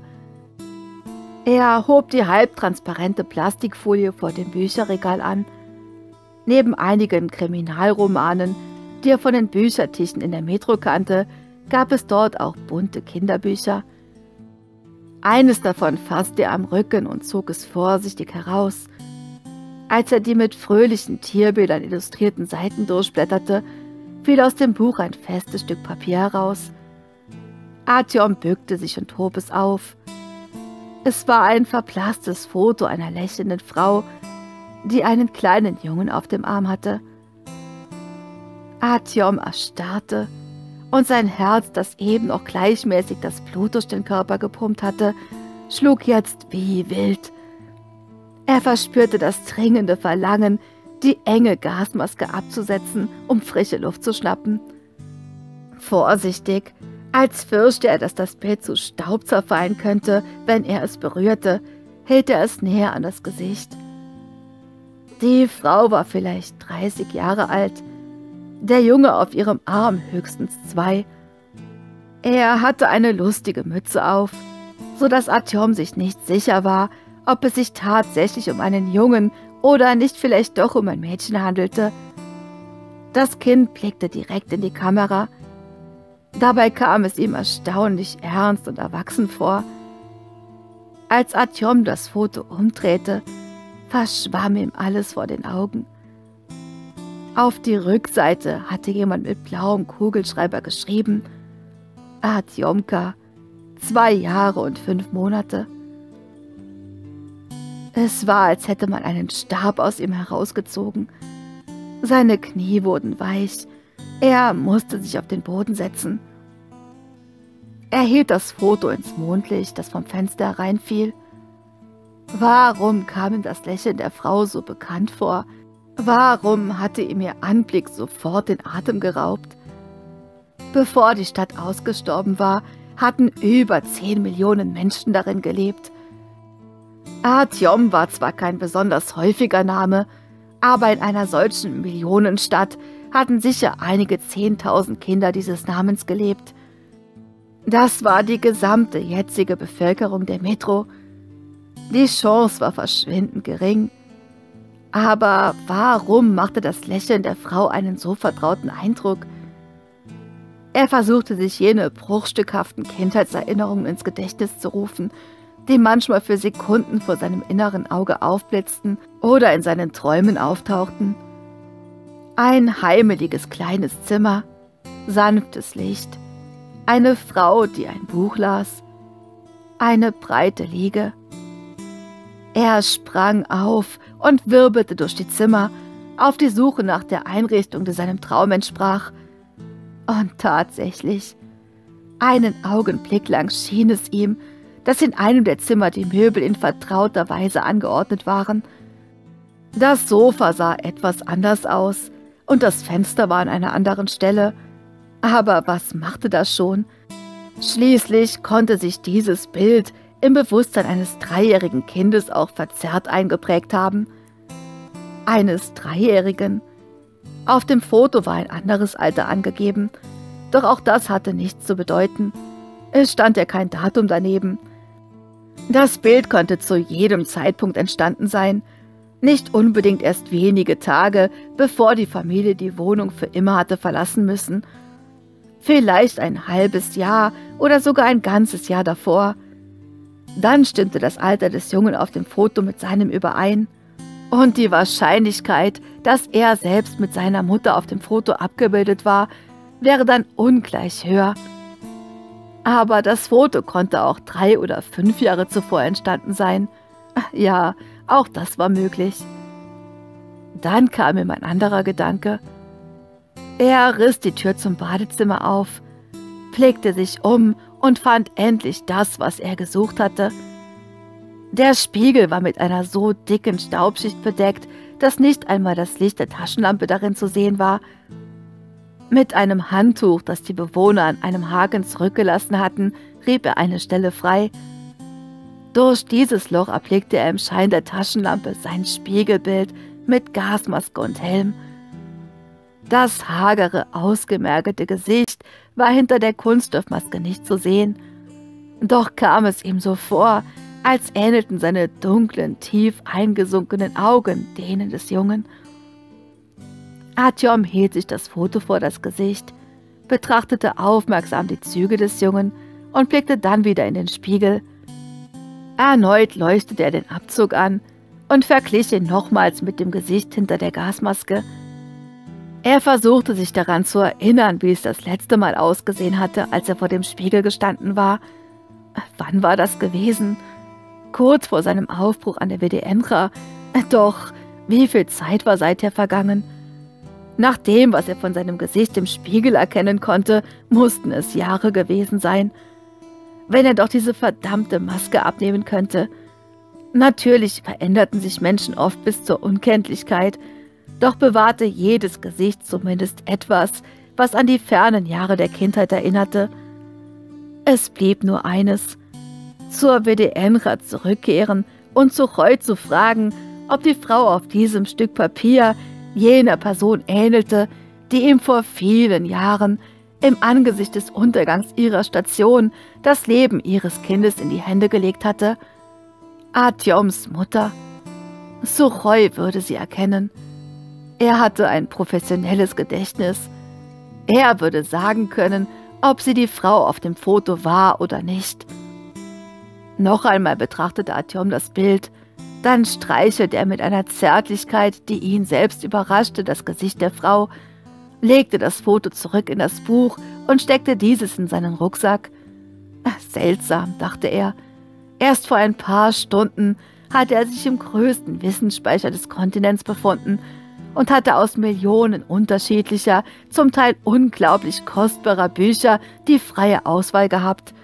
Er hob die halbtransparente Plastikfolie vor dem Bücherregal an. Neben einigen Kriminalromanen, die er von den Büchertischen in der Metro kannte, gab es dort auch bunte Kinderbücher. Eines davon fasste er am Rücken und zog es vorsichtig heraus. Als er die mit fröhlichen Tierbildern illustrierten Seiten durchblätterte, fiel aus dem Buch ein festes Stück Papier heraus. Artyom bückte sich und hob es auf. Es war ein verblasstes Foto einer lächelnden Frau, die einen kleinen Jungen auf dem Arm hatte. Artyom erstarrte und sein Herz, das eben noch gleichmäßig das Blut durch den Körper gepumpt hatte, schlug jetzt wie wild. Er verspürte das dringende Verlangen, die enge Gasmaske abzusetzen, um frische Luft zu schnappen. Vorsichtig, als fürchte er, dass das Bild zu Staub zerfallen könnte, wenn er es berührte, hielt er es näher an das Gesicht. Die Frau war vielleicht 30 Jahre alt, der Junge auf ihrem Arm höchstens zwei. Er hatte eine lustige Mütze auf, so dass Artyom sich nicht sicher war, ob es sich tatsächlich um einen Jungen oder nicht vielleicht doch um ein Mädchen handelte. Das Kind blickte direkt in die Kamera. Dabei kam es ihm erstaunlich ernst und erwachsen vor. Als Artyom das Foto umdrehte, verschwamm ihm alles vor den Augen. Auf die Rückseite hatte jemand mit blauem Kugelschreiber geschrieben, Artyomka, zwei Jahre und fünf Monate. Es war, als hätte man einen Stab aus ihm herausgezogen. Seine Knie wurden weich. Er musste sich auf den Boden setzen. Er hielt das Foto ins Mondlicht, das vom Fenster hereinfiel. Warum kam ihm das Lächeln der Frau so bekannt vor? Warum hatte ihm ihr Anblick sofort den Atem geraubt? Bevor die Stadt ausgestorben war, hatten über 10 Millionen Menschen darin gelebt. Artyom war zwar kein besonders häufiger Name, aber in einer solchen Millionenstadt hatten sicher einige Zehntausend Kinder dieses Namens gelebt. Das war die gesamte jetzige Bevölkerung der Metro. Die Chance war verschwindend gering. Aber warum machte das Lächeln der Frau einen so vertrauten Eindruck? Er versuchte sich jene bruchstückhaften Kindheitserinnerungen ins Gedächtnis zu rufen die manchmal für Sekunden vor seinem inneren Auge aufblitzten oder in seinen Träumen auftauchten. Ein heimeliges kleines Zimmer, sanftes Licht, eine Frau, die ein Buch las, eine breite Liege. Er sprang auf und wirbelte durch die Zimmer, auf die Suche nach der Einrichtung, die seinem Traum entsprach. Und tatsächlich, einen Augenblick lang schien es ihm, dass in einem der Zimmer die Möbel in vertrauter Weise angeordnet waren. Das Sofa sah etwas anders aus und das Fenster war an einer anderen Stelle. Aber was machte das schon? Schließlich konnte sich dieses Bild im Bewusstsein eines dreijährigen Kindes auch verzerrt eingeprägt haben. Eines Dreijährigen. Auf dem Foto war ein anderes Alter angegeben, doch auch das hatte nichts zu bedeuten. Es stand ja kein Datum daneben. Das Bild konnte zu jedem Zeitpunkt entstanden sein, nicht unbedingt erst wenige Tage, bevor die Familie die Wohnung für immer hatte verlassen müssen. Vielleicht ein halbes Jahr oder sogar ein ganzes Jahr davor. Dann stimmte das Alter des Jungen auf dem Foto mit seinem überein. Und die Wahrscheinlichkeit, dass er selbst mit seiner Mutter auf dem Foto abgebildet war, wäre dann ungleich höher. Aber das Foto konnte auch drei oder fünf Jahre zuvor entstanden sein. Ja, auch das war möglich. Dann kam ihm ein anderer Gedanke. Er riss die Tür zum Badezimmer auf, blickte sich um und fand endlich das, was er gesucht hatte. Der Spiegel war mit einer so dicken Staubschicht bedeckt, dass nicht einmal das Licht der Taschenlampe darin zu sehen war. Mit einem Handtuch, das die Bewohner an einem Haken zurückgelassen hatten, rieb er eine Stelle frei. Durch dieses Loch erblickte er im Schein der Taschenlampe sein Spiegelbild mit Gasmaske und Helm. Das hagere, ausgemergelte Gesicht war hinter der Kunststoffmaske nicht zu sehen. Doch kam es ihm so vor, als ähnelten seine dunklen, tief eingesunkenen Augen denen des Jungen. Artyom hielt sich das Foto vor das Gesicht, betrachtete aufmerksam die Züge des Jungen und blickte dann wieder in den Spiegel. Erneut leuchtete er den Abzug an und verglich ihn nochmals mit dem Gesicht hinter der Gasmaske. Er versuchte sich daran zu erinnern, wie es das letzte Mal ausgesehen hatte, als er vor dem Spiegel gestanden war. Wann war das gewesen? Kurz vor seinem Aufbruch an der WDMRA. Doch, wie viel Zeit war seither vergangen? Nach dem, was er von seinem Gesicht im Spiegel erkennen konnte, mussten es Jahre gewesen sein. Wenn er doch diese verdammte Maske abnehmen könnte. Natürlich veränderten sich Menschen oft bis zur Unkenntlichkeit, doch bewahrte jedes Gesicht zumindest etwas, was an die fernen Jahre der Kindheit erinnerte. Es blieb nur eines, zur WDNRA zurückkehren und zu Roy zu fragen, ob die Frau auf diesem Stück Papier jener Person ähnelte, die ihm vor vielen Jahren im Angesicht des Untergangs ihrer Station das Leben ihres Kindes in die Hände gelegt hatte. Artyoms Mutter. Suchoi würde sie erkennen. Er hatte ein professionelles Gedächtnis. Er würde sagen können, ob sie die Frau auf dem Foto war oder nicht. Noch einmal betrachtete Artyom das Bild, dann streichelte er mit einer Zärtlichkeit, die ihn selbst überraschte, das Gesicht der Frau, legte das Foto zurück in das Buch und steckte dieses in seinen Rucksack. Seltsam, dachte er. Erst vor ein paar Stunden hatte er sich im größten Wissensspeicher des Kontinents befunden und hatte aus Millionen unterschiedlicher, zum Teil unglaublich kostbarer Bücher die freie Auswahl gehabt.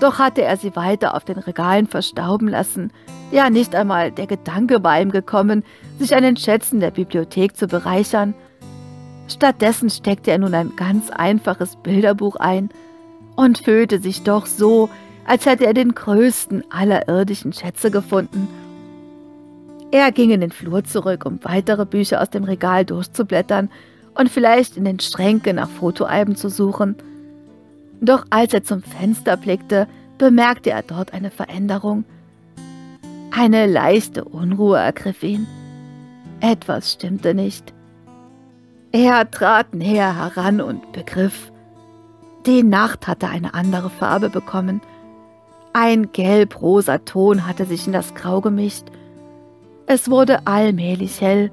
Doch hatte er sie weiter auf den Regalen verstauben lassen. Ja, nicht einmal der Gedanke war ihm gekommen, sich an den Schätzen der Bibliothek zu bereichern. Stattdessen steckte er nun ein ganz einfaches Bilderbuch ein und fühlte sich doch so, als hätte er den größten aller irdischen Schätze gefunden. Er ging in den Flur zurück, um weitere Bücher aus dem Regal durchzublättern und vielleicht in den Schränken nach Fotoalben zu suchen. Doch als er zum Fenster blickte, bemerkte er dort eine Veränderung. Eine leichte Unruhe ergriff ihn. Etwas stimmte nicht. Er trat näher heran und begriff, die Nacht hatte eine andere Farbe bekommen. Ein gelb-rosa Ton hatte sich in das Grau gemischt. Es wurde allmählich hell.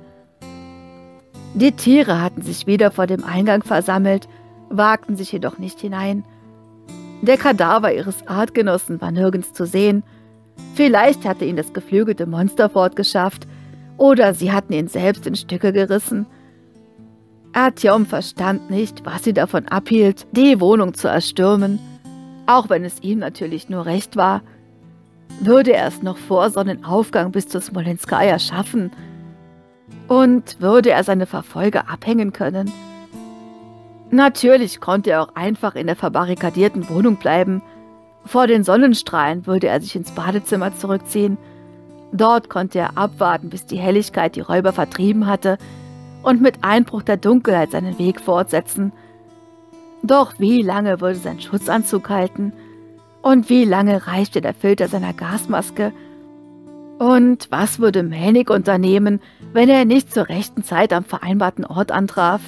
Die Tiere hatten sich wieder vor dem Eingang versammelt, wagten sich jedoch nicht hinein. Der Kadaver ihres Artgenossen war nirgends zu sehen. Vielleicht hatte ihn das geflügelte Monster fortgeschafft, oder sie hatten ihn selbst in Stücke gerissen. Artyom verstand nicht, was sie davon abhielt, die Wohnung zu erstürmen, auch wenn es ihm natürlich nur recht war. Würde er es noch vor Sonnenaufgang bis zur Smolenskaya schaffen? Und würde er seine Verfolger abhängen können? Natürlich konnte er auch einfach in der verbarrikadierten Wohnung bleiben. Vor den Sonnenstrahlen würde er sich ins Badezimmer zurückziehen. Dort konnte er abwarten, bis die Helligkeit die Räuber vertrieben hatte und mit Einbruch der Dunkelheit seinen Weg fortsetzen. Doch wie lange würde sein Schutzanzug halten? Und wie lange reichte der Filter seiner Gasmaske? Und was würde Melnik unternehmen, wenn er nicht zur rechten Zeit am vereinbarten Ort antraf?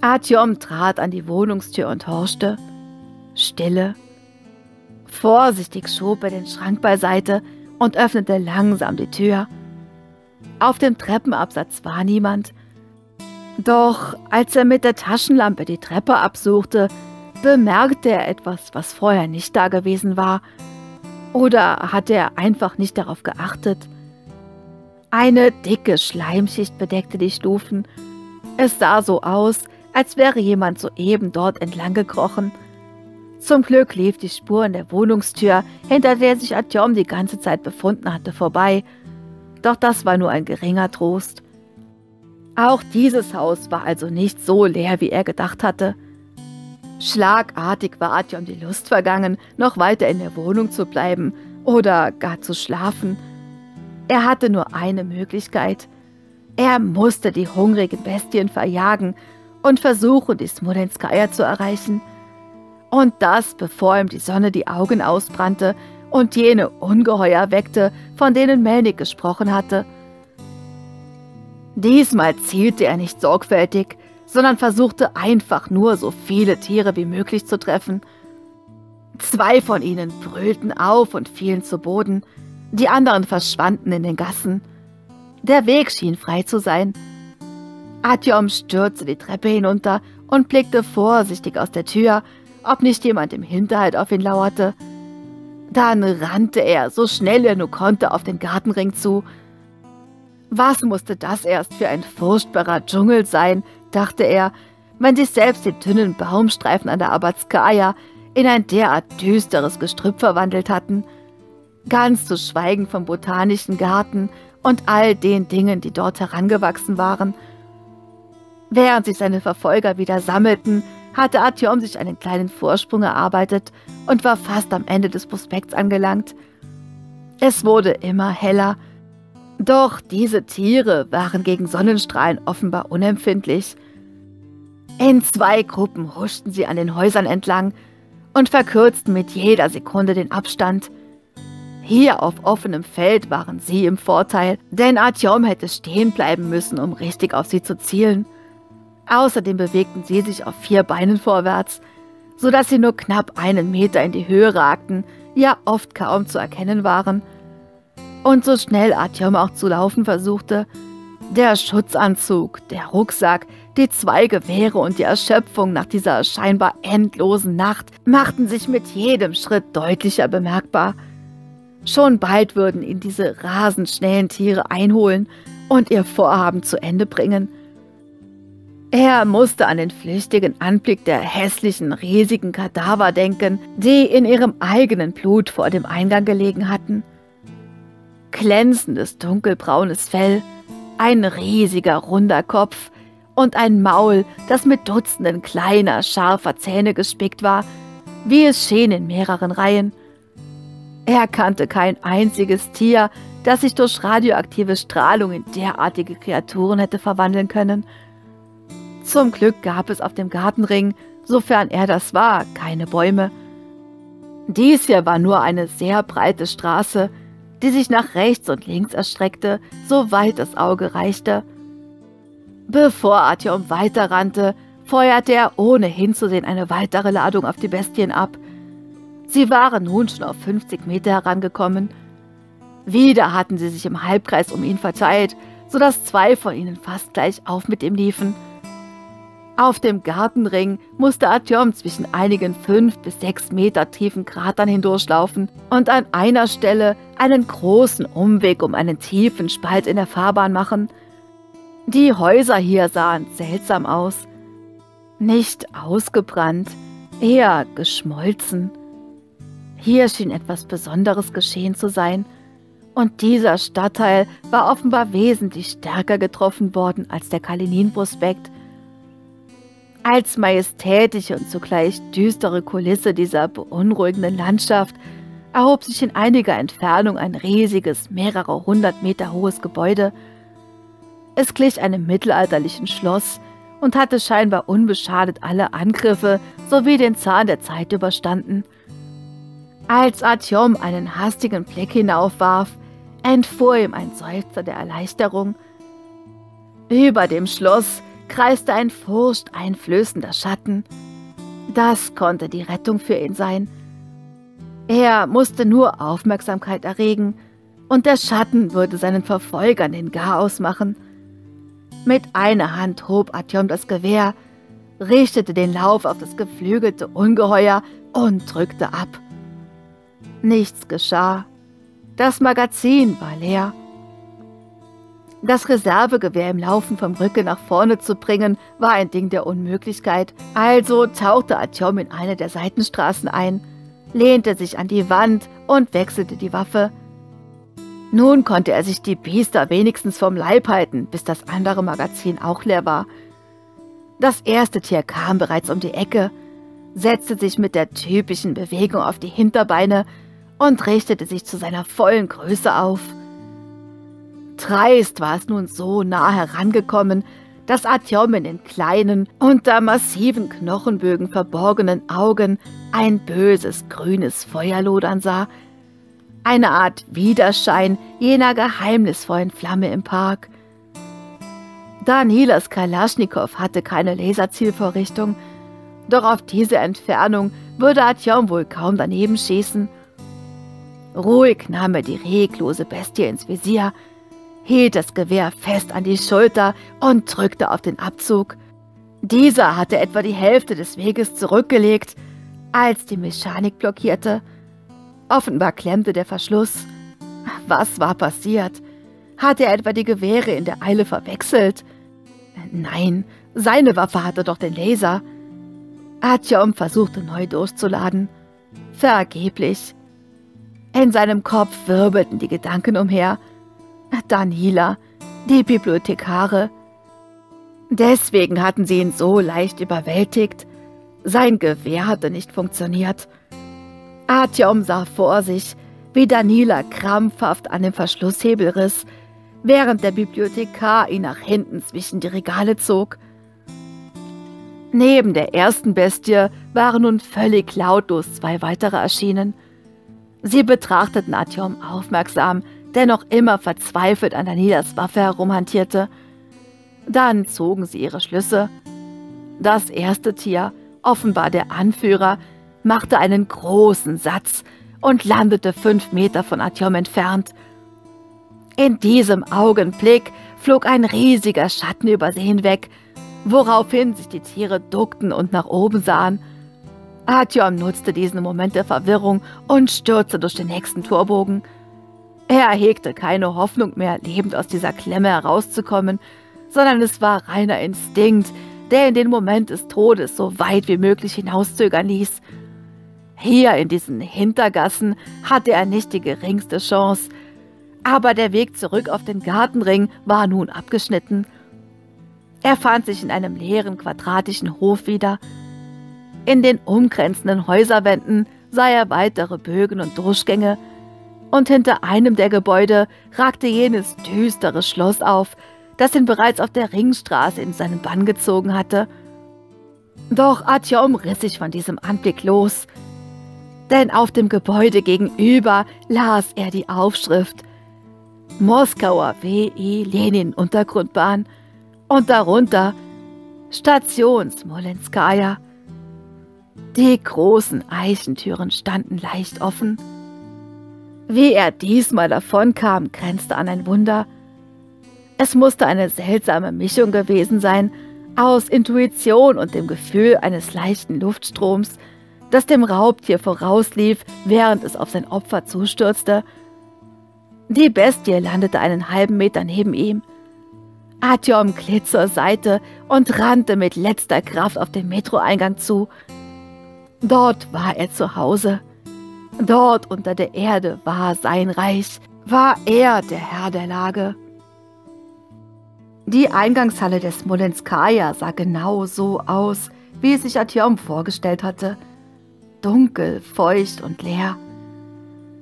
Artyom trat an die Wohnungstür und horchte. Stille. Vorsichtig schob er den Schrank beiseite und öffnete langsam die Tür. Auf dem Treppenabsatz war niemand. Doch als er mit der Taschenlampe die Treppe absuchte, bemerkte er etwas, was vorher nicht da gewesen war. Oder hatte er einfach nicht darauf geachtet? Eine dicke Schleimschicht bedeckte die Stufen. Es sah so aus, als wäre jemand soeben dort entlang gekrochen. Zum Glück lief die Spur in der Wohnungstür, hinter der sich Artyom die ganze Zeit befunden hatte, vorbei – doch das war nur ein geringer Trost. Auch dieses Haus war also nicht so leer, wie er gedacht hatte. Schlagartig war Artyom die Lust vergangen, noch weiter in der Wohnung zu bleiben oder gar zu schlafen. Er hatte nur eine Möglichkeit. Er musste die hungrigen Bestien verjagen und versuchen, die Smolenskaya zu erreichen. Und das, bevor ihm die Sonne die Augen ausbrannte und jene Ungeheuer weckte, von denen Melnik gesprochen hatte. Diesmal zielte er nicht sorgfältig, sondern versuchte einfach nur so viele Tiere wie möglich zu treffen. Zwei von ihnen brüllten auf und fielen zu Boden, die anderen verschwanden in den Gassen. Der Weg schien frei zu sein. Atjom stürzte die Treppe hinunter und blickte vorsichtig aus der Tür, ob nicht jemand im Hinterhalt auf ihn lauerte. Dann rannte er, so schnell er nur konnte, auf den Gartenring zu. Was musste das erst für ein furchtbarer Dschungel sein, dachte er, wenn sich selbst die dünnen Baumstreifen an der Abatskaya in ein derart düsteres Gestrüpp verwandelt hatten. Ganz zu schweigen vom botanischen Garten und all den Dingen, die dort herangewachsen waren. Während sich seine Verfolger wieder sammelten, hatte Artyom sich einen kleinen Vorsprung erarbeitet und war fast am Ende des Prospekts angelangt. Es wurde immer heller, doch diese Tiere waren gegen Sonnenstrahlen offenbar unempfindlich. In zwei Gruppen huschten sie an den Häusern entlang und verkürzten mit jeder Sekunde den Abstand. Hier auf offenem Feld waren sie im Vorteil, denn Artyom hätte stehen bleiben müssen, um richtig auf sie zu zielen. Außerdem bewegten sie sich auf vier Beinen vorwärts, sodass sie nur knapp einen Meter in die Höhe ragten, ja oft kaum zu erkennen waren. Und so schnell Artyom auch zu laufen versuchte, der Schutzanzug, der Rucksack, die zwei Gewehre und die Erschöpfung nach dieser scheinbar endlosen Nacht machten sich mit jedem Schritt deutlicher bemerkbar. Schon bald würden ihn diese rasend schnellen Tiere einholen und ihr Vorhaben zu Ende bringen – er musste an den flüchtigen Anblick der hässlichen, riesigen Kadaver denken, die in ihrem eigenen Blut vor dem Eingang gelegen hatten. Glänzendes dunkelbraunes Fell, ein riesiger runder Kopf und ein Maul, das mit Dutzenden kleiner, scharfer Zähne gespickt war, wie es schien in mehreren Reihen. Er kannte kein einziges Tier, das sich durch radioaktive Strahlung in derartige Kreaturen hätte verwandeln können – zum Glück gab es auf dem Gartenring, sofern er das war, keine Bäume. Dies hier war nur eine sehr breite Straße, die sich nach rechts und links erstreckte, soweit das Auge reichte. Bevor Artyom weiterrannte, feuerte er ohne hinzusehen eine weitere Ladung auf die Bestien ab. Sie waren nun schon auf 50 Meter herangekommen. Wieder hatten sie sich im Halbkreis um ihn verteilt, sodass zwei von ihnen fast gleich auf mit ihm liefen. Auf dem Gartenring musste Artyom zwischen einigen fünf bis sechs Meter tiefen Kratern hindurchlaufen und an einer Stelle einen großen Umweg um einen tiefen Spalt in der Fahrbahn machen. Die Häuser hier sahen seltsam aus. Nicht ausgebrannt, eher geschmolzen. Hier schien etwas Besonderes geschehen zu sein, und dieser Stadtteil war offenbar wesentlich stärker getroffen worden als der Kalinin-Prospekt, als majestätische und zugleich düstere Kulisse dieser beunruhigenden Landschaft erhob sich in einiger Entfernung ein riesiges, mehrere hundert Meter hohes Gebäude. Es glich einem mittelalterlichen Schloss und hatte scheinbar unbeschadet alle Angriffe sowie den Zahn der Zeit überstanden. Als Artyom einen hastigen Blick hinaufwarf, entfuhr ihm ein Seufzer der Erleichterung. Über dem Schloss kreiste ein furchteinflößender Schatten. Das konnte die Rettung für ihn sein. Er musste nur Aufmerksamkeit erregen, und der Schatten würde seinen Verfolgern den Garaus machen. Mit einer Hand hob Artyom das Gewehr, richtete den Lauf auf das geflügelte Ungeheuer und drückte ab. Nichts geschah. Das Magazin war leer. Das Reservegewehr im Laufen vom Rücken nach vorne zu bringen, war ein Ding der Unmöglichkeit. Also tauchte Atjom in eine der Seitenstraßen ein, lehnte sich an die Wand und wechselte die Waffe. Nun konnte er sich die Biester wenigstens vom Leib halten, bis das andere Magazin auch leer war. Das erste Tier kam bereits um die Ecke, setzte sich mit der typischen Bewegung auf die Hinterbeine und richtete sich zu seiner vollen Größe auf. Dreist war es nun so nah herangekommen, dass Artyom in den kleinen, unter massiven Knochenbögen verborgenen Augen ein böses grünes Feuer lodern sah, eine Art Widerschein jener geheimnisvollen Flamme im Park. Danilas Kalaschnikow hatte keine Laserzielvorrichtung, doch auf diese Entfernung würde Artyom wohl kaum daneben schießen. Ruhig nahm er die reglose Bestie ins Visier, hielt das Gewehr fest an die Schulter und drückte auf den Abzug. Dieser hatte etwa die Hälfte des Weges zurückgelegt, als die Mechanik blockierte. Offenbar klemmte der Verschluss. Was war passiert? Hatte er etwa die Gewehre in der Eile verwechselt? Nein, seine Waffe hatte doch den Laser. Artyom versuchte neu durchzuladen. Vergeblich. In seinem Kopf wirbelten die Gedanken umher. Daniela, die Bibliothekare. Deswegen hatten sie ihn so leicht überwältigt. Sein Gewehr hatte nicht funktioniert. Artyom sah vor sich, wie Daniela krampfhaft an dem Verschlusshebel riss, während der Bibliothekar ihn nach hinten zwischen die Regale zog. Neben der ersten Bestie waren nun völlig lautlos zwei weitere erschienen. Sie betrachteten Artyom aufmerksam, der noch immer verzweifelt an Danilas Waffe herumhantierte. Dann zogen sie ihre Schlüsse. Das erste Tier, offenbar der Anführer, machte einen großen Satz und landete fünf Meter von Artyom entfernt. In diesem Augenblick flog ein riesiger Schatten über sie hinweg, woraufhin sich die Tiere duckten und nach oben sahen. Artyom nutzte diesen Moment der Verwirrung und stürzte durch den nächsten Torbogen. Er hegte keine Hoffnung mehr, lebend aus dieser Klemme herauszukommen, sondern es war reiner Instinkt, der in den Moment des Todes so weit wie möglich hinauszögern ließ. Hier in diesen Hintergassen hatte er nicht die geringste Chance, aber der Weg zurück auf den Gartenring war nun abgeschnitten. Er fand sich in einem leeren quadratischen Hof wieder. In den umgrenzenden Häuserwänden sah er weitere Bögen und Durchgänge, und hinter einem der Gebäude ragte jenes düstere Schloss auf, das ihn bereits auf der Ringstraße in seinen Bann gezogen hatte. Doch Artyom riss sich von diesem Anblick los, denn auf dem Gebäude gegenüber las er die Aufschrift Moskauer W.I. Lenin Untergrundbahn und darunter Station Smolenskaya. Die großen Eichentüren standen leicht offen. Wie er diesmal davonkam, grenzte an ein Wunder. Es musste eine seltsame Mischung gewesen sein aus Intuition und dem Gefühl eines leichten Luftstroms, das dem Raubtier vorauslief, während es auf sein Opfer zustürzte. Die Bestie landete einen halben Meter neben ihm. Artyom glitt zur Seite und rannte mit letzter Kraft auf den Metroeingang zu. Dort war er zu Hause. Dort unter der Erde war sein Reich, war er der Herr der Lage. Die Eingangshalle des Smolenskaya sah genau so aus, wie es sich Artyom vorgestellt hatte. Dunkel, feucht und leer.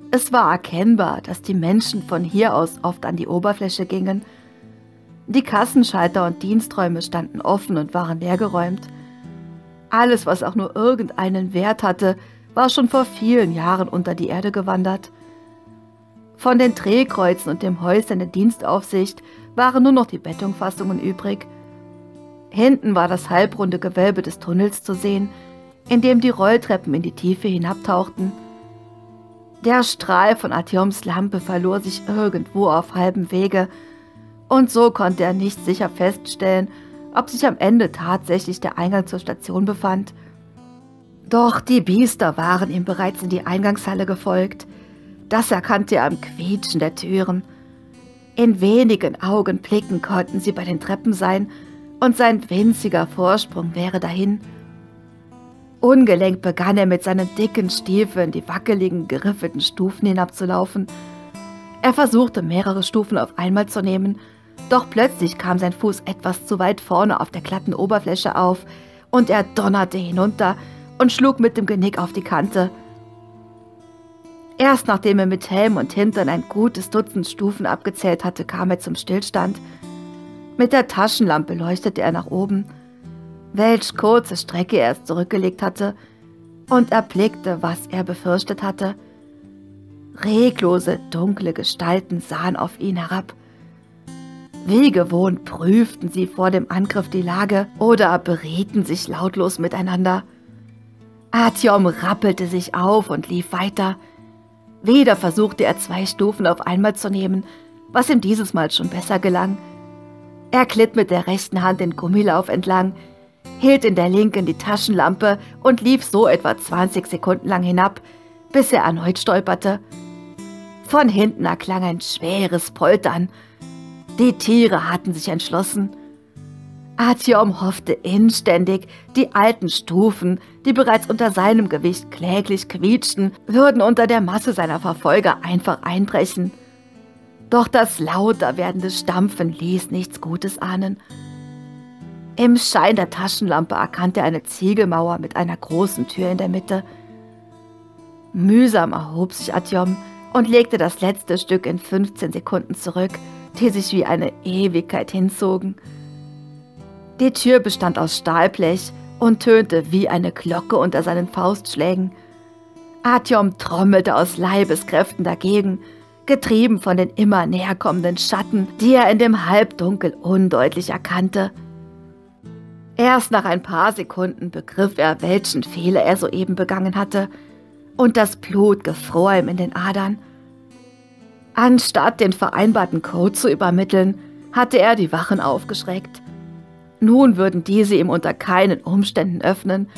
Es war erkennbar, dass die Menschen von hier aus oft an die Oberfläche gingen. Die Kassenschalter und Diensträume standen offen und waren leergeräumt. Alles, was auch nur irgendeinen Wert hatte, war schon vor vielen Jahren unter die Erde gewandert. Von den Drehkreuzen und dem Häuschen der Dienstaufsicht waren nur noch die Bettungfassungen übrig. Hinten war das halbrunde Gewölbe des Tunnels zu sehen, in dem die Rolltreppen in die Tiefe hinabtauchten. Der Strahl von Artyoms Lampe verlor sich irgendwo auf halbem Wege, und so konnte er nicht sicher feststellen, ob sich am Ende tatsächlich der Eingang zur Station befand. Doch die Biester waren ihm bereits in die Eingangshalle gefolgt. Das erkannte er am Quietschen der Türen. In wenigen Augenblicken konnten sie bei den Treppen sein, und sein winziger Vorsprung wäre dahin. Ungelenkt begann er mit seinen dicken Stiefeln die wackeligen, geriffelten Stufen hinabzulaufen. Er versuchte mehrere Stufen auf einmal zu nehmen, doch plötzlich kam sein Fuß etwas zu weit vorne auf der glatten Oberfläche auf und er donnerte hinunter und schlug mit dem Genick auf die Kante. Erst nachdem er mit Helm und Hintern ein gutes Dutzend Stufen abgezählt hatte, kam er zum Stillstand. Mit der Taschenlampe leuchtete er nach oben, welch kurze Strecke er es zurückgelegt hatte, und erblickte, was er befürchtet hatte. Reglose, dunkle Gestalten sahen auf ihn herab. Wie gewohnt prüften sie vor dem Angriff die Lage oder berieten sich lautlos miteinander. Artyom rappelte sich auf und lief weiter. Wieder versuchte er zwei Stufen auf einmal zu nehmen, was ihm dieses Mal schon besser gelang. Er glitt mit der rechten Hand den Gummilauf entlang, hielt in der linken die Taschenlampe und lief so etwa 20 Sekunden lang hinab, bis er erneut stolperte. Von hinten erklang ein schweres Poltern. Die Tiere hatten sich entschlossen. Artyom hoffte inständig, die alten Stufen, die bereits unter seinem Gewicht kläglich quietschten, würden unter der Masse seiner Verfolger einfach einbrechen. Doch das lauter werdende Stampfen ließ nichts Gutes ahnen. Im Schein der Taschenlampe erkannte er eine Ziegelmauer mit einer großen Tür in der Mitte. Mühsam erhob sich Artyom und legte das letzte Stück in 15 Sekunden zurück, die sich wie eine Ewigkeit hinzogen. Die Tür bestand aus Stahlblech und tönte wie eine Glocke unter seinen Faustschlägen. Artyom trommelte aus Leibeskräften dagegen, getrieben von den immer näher kommenden Schatten, die er in dem Halbdunkel undeutlich erkannte. Erst nach ein paar Sekunden begriff er, welchen Fehler er soeben begangen hatte, und das Blut gefror ihm in den Adern. Anstatt den vereinbarten Code zu übermitteln, hatte er die Wachen aufgeschreckt. Nun würden diese ihm unter keinen Umständen öffnen.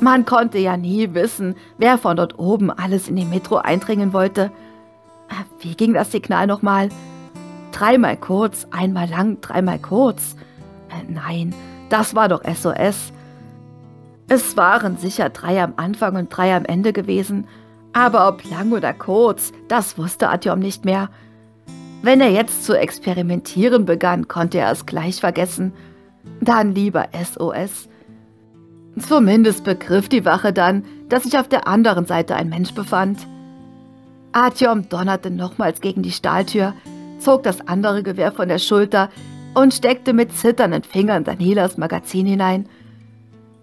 Man konnte ja nie wissen, wer von dort oben alles in die Metro eindringen wollte. Wie ging das Signal nochmal? Dreimal kurz, einmal lang, dreimal kurz. Äh, nein, das war doch SOS. Es waren sicher drei am Anfang und drei am Ende gewesen, aber ob lang oder kurz, das wusste Artyom nicht mehr. Wenn er jetzt zu experimentieren begann, konnte er es gleich vergessen – dann lieber SOS. Zumindest begriff die Wache dann, dass sich auf der anderen Seite ein Mensch befand. Artyom donnerte nochmals gegen die Stahltür, zog das andere Gewehr von der Schulter und steckte mit zitternden Fingern Danilas Magazin hinein.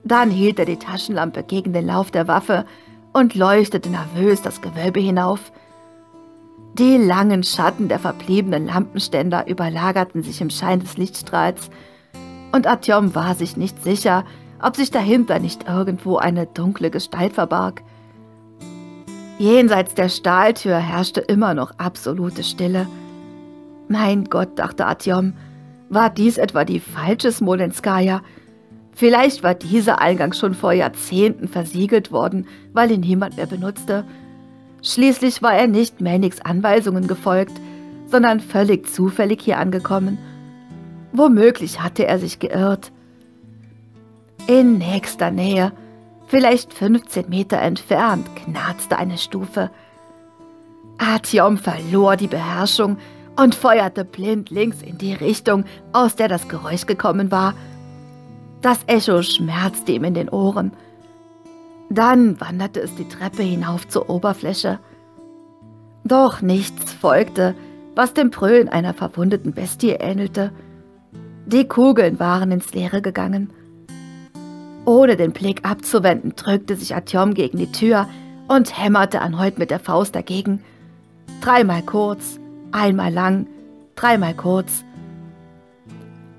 Dann hielt er die Taschenlampe gegen den Lauf der Waffe und leuchtete nervös das Gewölbe hinauf. Die langen Schatten der verbliebenen Lampenständer überlagerten sich im Schein des Lichtstrahls und Artyom war sich nicht sicher, ob sich dahinter nicht irgendwo eine dunkle Gestalt verbarg. Jenseits der Stahltür herrschte immer noch absolute Stille. Mein Gott, dachte Artyom, war dies etwa die falsche Smolenskaya? Vielleicht war dieser Eingang schon vor Jahrzehnten versiegelt worden, weil ihn niemand mehr benutzte. Schließlich war er nicht Mannix Anweisungen gefolgt, sondern völlig zufällig hier angekommen – Womöglich hatte er sich geirrt. In nächster Nähe, vielleicht 15 Meter entfernt, knarzte eine Stufe. Artyom verlor die Beherrschung und feuerte blind links in die Richtung, aus der das Geräusch gekommen war. Das Echo schmerzte ihm in den Ohren. Dann wanderte es die Treppe hinauf zur Oberfläche. Doch nichts folgte, was dem Brüllen einer verwundeten Bestie ähnelte. Die Kugeln waren ins Leere gegangen. Ohne den Blick abzuwenden, drückte sich Artyom gegen die Tür und hämmerte erneut mit der Faust dagegen. Dreimal kurz, einmal lang, dreimal kurz.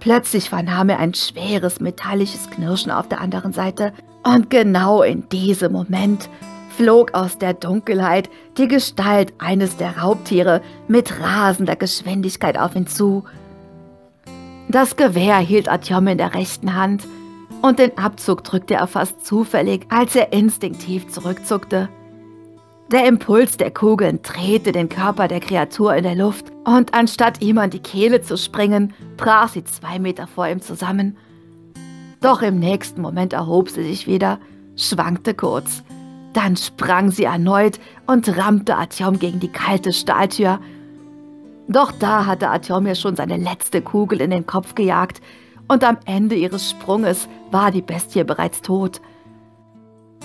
Plötzlich vernahm er ein schweres metallisches Knirschen auf der anderen Seite und genau in diesem Moment flog aus der Dunkelheit die Gestalt eines der Raubtiere mit rasender Geschwindigkeit auf ihn zu. Das Gewehr hielt Artyom in der rechten Hand und den Abzug drückte er fast zufällig, als er instinktiv zurückzuckte. Der Impuls der Kugeln drehte den Körper der Kreatur in der Luft und anstatt ihm an die Kehle zu springen, brach sie zwei Meter vor ihm zusammen. Doch im nächsten Moment erhob sie sich wieder, schwankte kurz. Dann sprang sie erneut und rammte Artyom gegen die kalte Stahltür. Doch da hatte Artyom ihr schon seine letzte Kugel in den Kopf gejagt und am Ende ihres Sprunges war die Bestie bereits tot.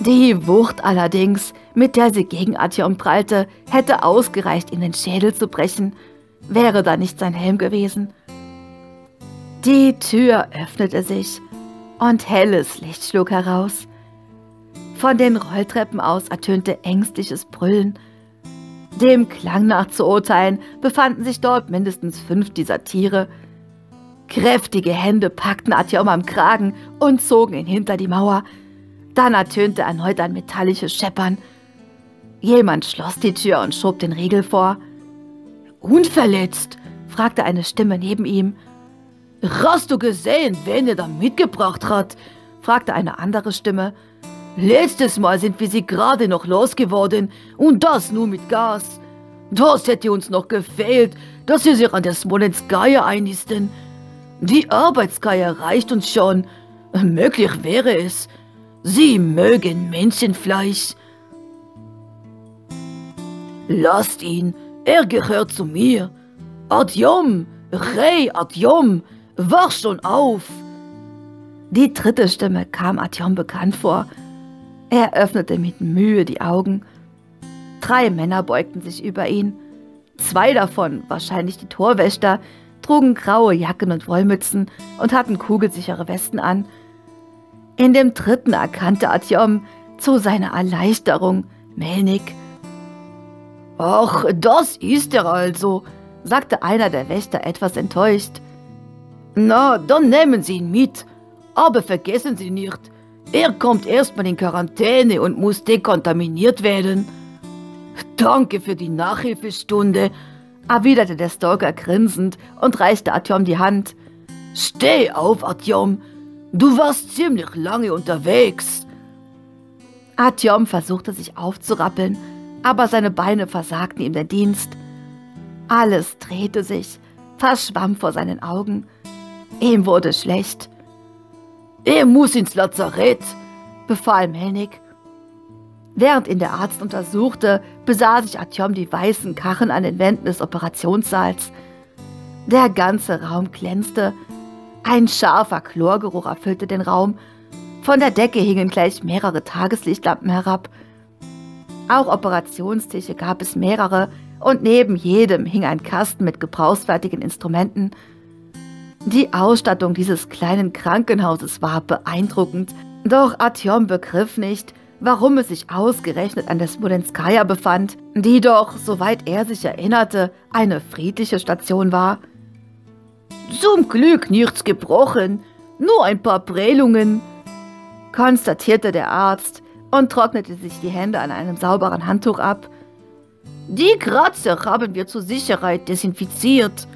Die Wucht allerdings, mit der sie gegen Artyom prallte, hätte ausgereicht, ihn den Schädel zu brechen, wäre da nicht sein Helm gewesen. Die Tür öffnete sich und helles Licht schlug heraus. Von den Rolltreppen aus ertönte ängstliches Brüllen. Dem Klang nach zu urteilen, befanden sich dort mindestens fünf dieser Tiere. Kräftige Hände packten Artyom am Kragen und zogen ihn hinter die Mauer. Dann ertönte erneut ein metallisches Scheppern. Jemand schloss die Tür und schob den Riegel vor. Unverletzt? fragte eine Stimme neben ihm. Hast du gesehen, wen er da mitgebracht hat? fragte eine andere Stimme. Letztes Mal sind wir sie gerade noch losgeworden und das nur mit Gas. Das hätte uns noch gefehlt, dass wir sich an der Smolenskaya einnisten. Die Arbeitskaya reicht uns schon. Möglich wäre es. Sie mögen Menschenfleisch. Lasst ihn, er gehört zu mir. Adjom, Rei, Adjom, Wach schon auf! Die dritte Stimme kam Artyom bekannt vor. Er öffnete mit Mühe die Augen. Drei Männer beugten sich über ihn. Zwei davon, wahrscheinlich die Torwächter, trugen graue Jacken und Wollmützen und hatten kugelsichere Westen an. In dem dritten erkannte Artyom zu seiner Erleichterung Melnik. Ach, das ist er also, sagte einer der Wächter etwas enttäuscht. Na, dann nehmen Sie ihn mit. Aber vergessen Sie nicht, er kommt erstmal in Quarantäne und muss dekontaminiert werden. Danke für die Nachhilfestunde, erwiderte der Stalker grinsend und reichte Artyom die Hand. Steh auf, Artyom. Du warst ziemlich lange unterwegs. Artyom versuchte sich aufzurappeln, aber seine Beine versagten ihm der Dienst. Alles drehte sich, verschwamm vor seinen Augen. Ihm wurde schlecht. Er muss ins Lazarett, befahl Melnik. Während ihn der Arzt untersuchte, besah sich Artyom die weißen Kachen an den Wänden des Operationssaals. Der ganze Raum glänzte. Ein scharfer Chlorgeruch erfüllte den Raum. Von der Decke hingen gleich mehrere Tageslichtlampen herab. Auch Operationstische gab es mehrere und neben jedem hing ein Kasten mit gebrauchsfertigen Instrumenten – die Ausstattung dieses kleinen Krankenhauses war beeindruckend, doch Artyom begriff nicht, warum es sich ausgerechnet an der Smolenskaya befand, die doch, soweit er sich erinnerte, eine friedliche Station war. Zum Glück nichts gebrochen, nur ein paar Prellungen, konstatierte der Arzt und trocknete sich die Hände an einem sauberen Handtuch ab. Die Kratzer haben wir zur Sicherheit desinfiziert.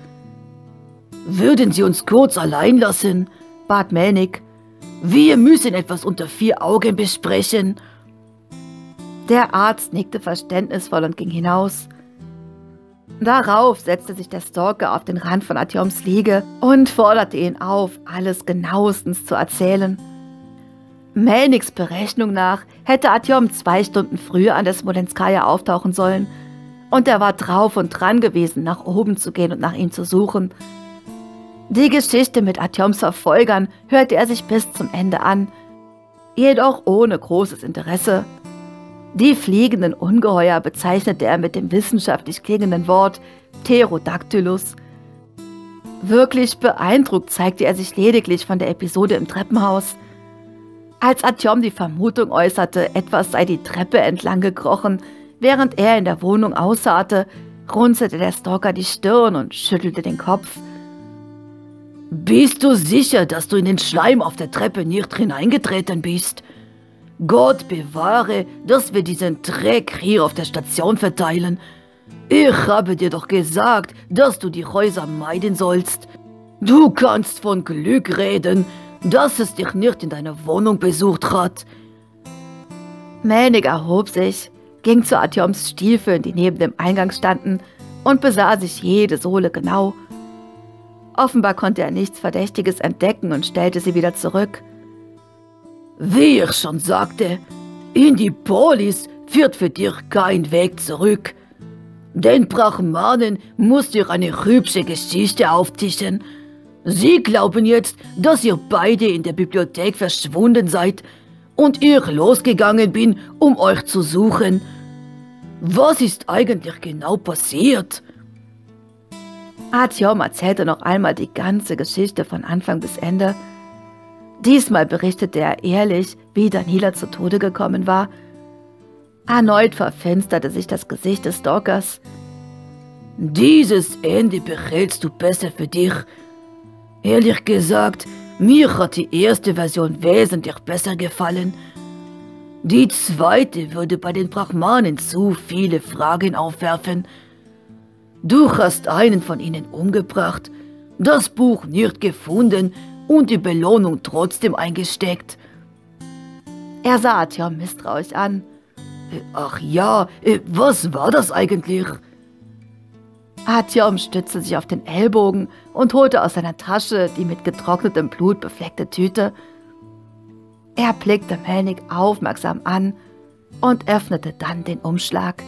Würden Sie uns kurz allein lassen? bat Melnik. Wir müssen etwas unter vier Augen besprechen. Der Arzt nickte verständnisvoll und ging hinaus. Darauf setzte sich der Stalker auf den Rand von Atjoms Liege und forderte ihn auf, alles genauestens zu erzählen. Melniks Berechnung nach hätte Atjom zwei Stunden früher an der Smolenskaya auftauchen sollen, und er war drauf und dran gewesen, nach oben zu gehen und nach ihm zu suchen, die Geschichte mit Artyoms Verfolgern hörte er sich bis zum Ende an, jedoch ohne großes Interesse. Die fliegenden Ungeheuer bezeichnete er mit dem wissenschaftlich klingenden Wort Pterodactylus. Wirklich beeindruckt zeigte er sich lediglich von der Episode im Treppenhaus. Als Artyom die Vermutung äußerte, etwas sei die Treppe entlang gekrochen, während er in der Wohnung ausharrte, runzelte der Stalker die Stirn und schüttelte den Kopf. Bist du sicher, dass du in den Schleim auf der Treppe nicht hineingetreten bist? Gott bewahre, dass wir diesen Dreck hier auf der Station verteilen. Ich habe dir doch gesagt, dass du die Häuser meiden sollst. Du kannst von Glück reden, dass es dich nicht in deiner Wohnung besucht hat. Mänig erhob sich, ging zu Atjoms Stiefeln, die neben dem Eingang standen, und besah sich jede Sohle genau. Offenbar konnte er nichts Verdächtiges entdecken und stellte sie wieder zurück. Wie ich schon sagte, in die Polis führt für dich kein Weg zurück. Den Brahmanen musst ihr eine hübsche Geschichte auftischen. Sie glauben jetzt, dass ihr beide in der Bibliothek verschwunden seid und ich losgegangen bin, um euch zu suchen. Was ist eigentlich genau passiert? Artyom erzählte noch einmal die ganze Geschichte von Anfang bis Ende. Diesmal berichtete er ehrlich, wie Daniela zu Tode gekommen war. Erneut verfinsterte sich das Gesicht des Stalkers. Dieses Ende behältst du besser für dich. Ehrlich gesagt, mir hat die erste Version wesentlich besser gefallen. Die zweite würde bei den Brahmanen zu viele Fragen aufwerfen. Du hast einen von ihnen umgebracht, das Buch nicht gefunden und die Belohnung trotzdem eingesteckt. Er sah Artyom misstrauisch an. Äh, ach ja, äh, was war das eigentlich? Artyom stützte sich auf den Ellbogen und holte aus seiner Tasche die mit getrocknetem Blut befleckte Tüte. Er blickte Melnik aufmerksam an und öffnete dann den Umschlag.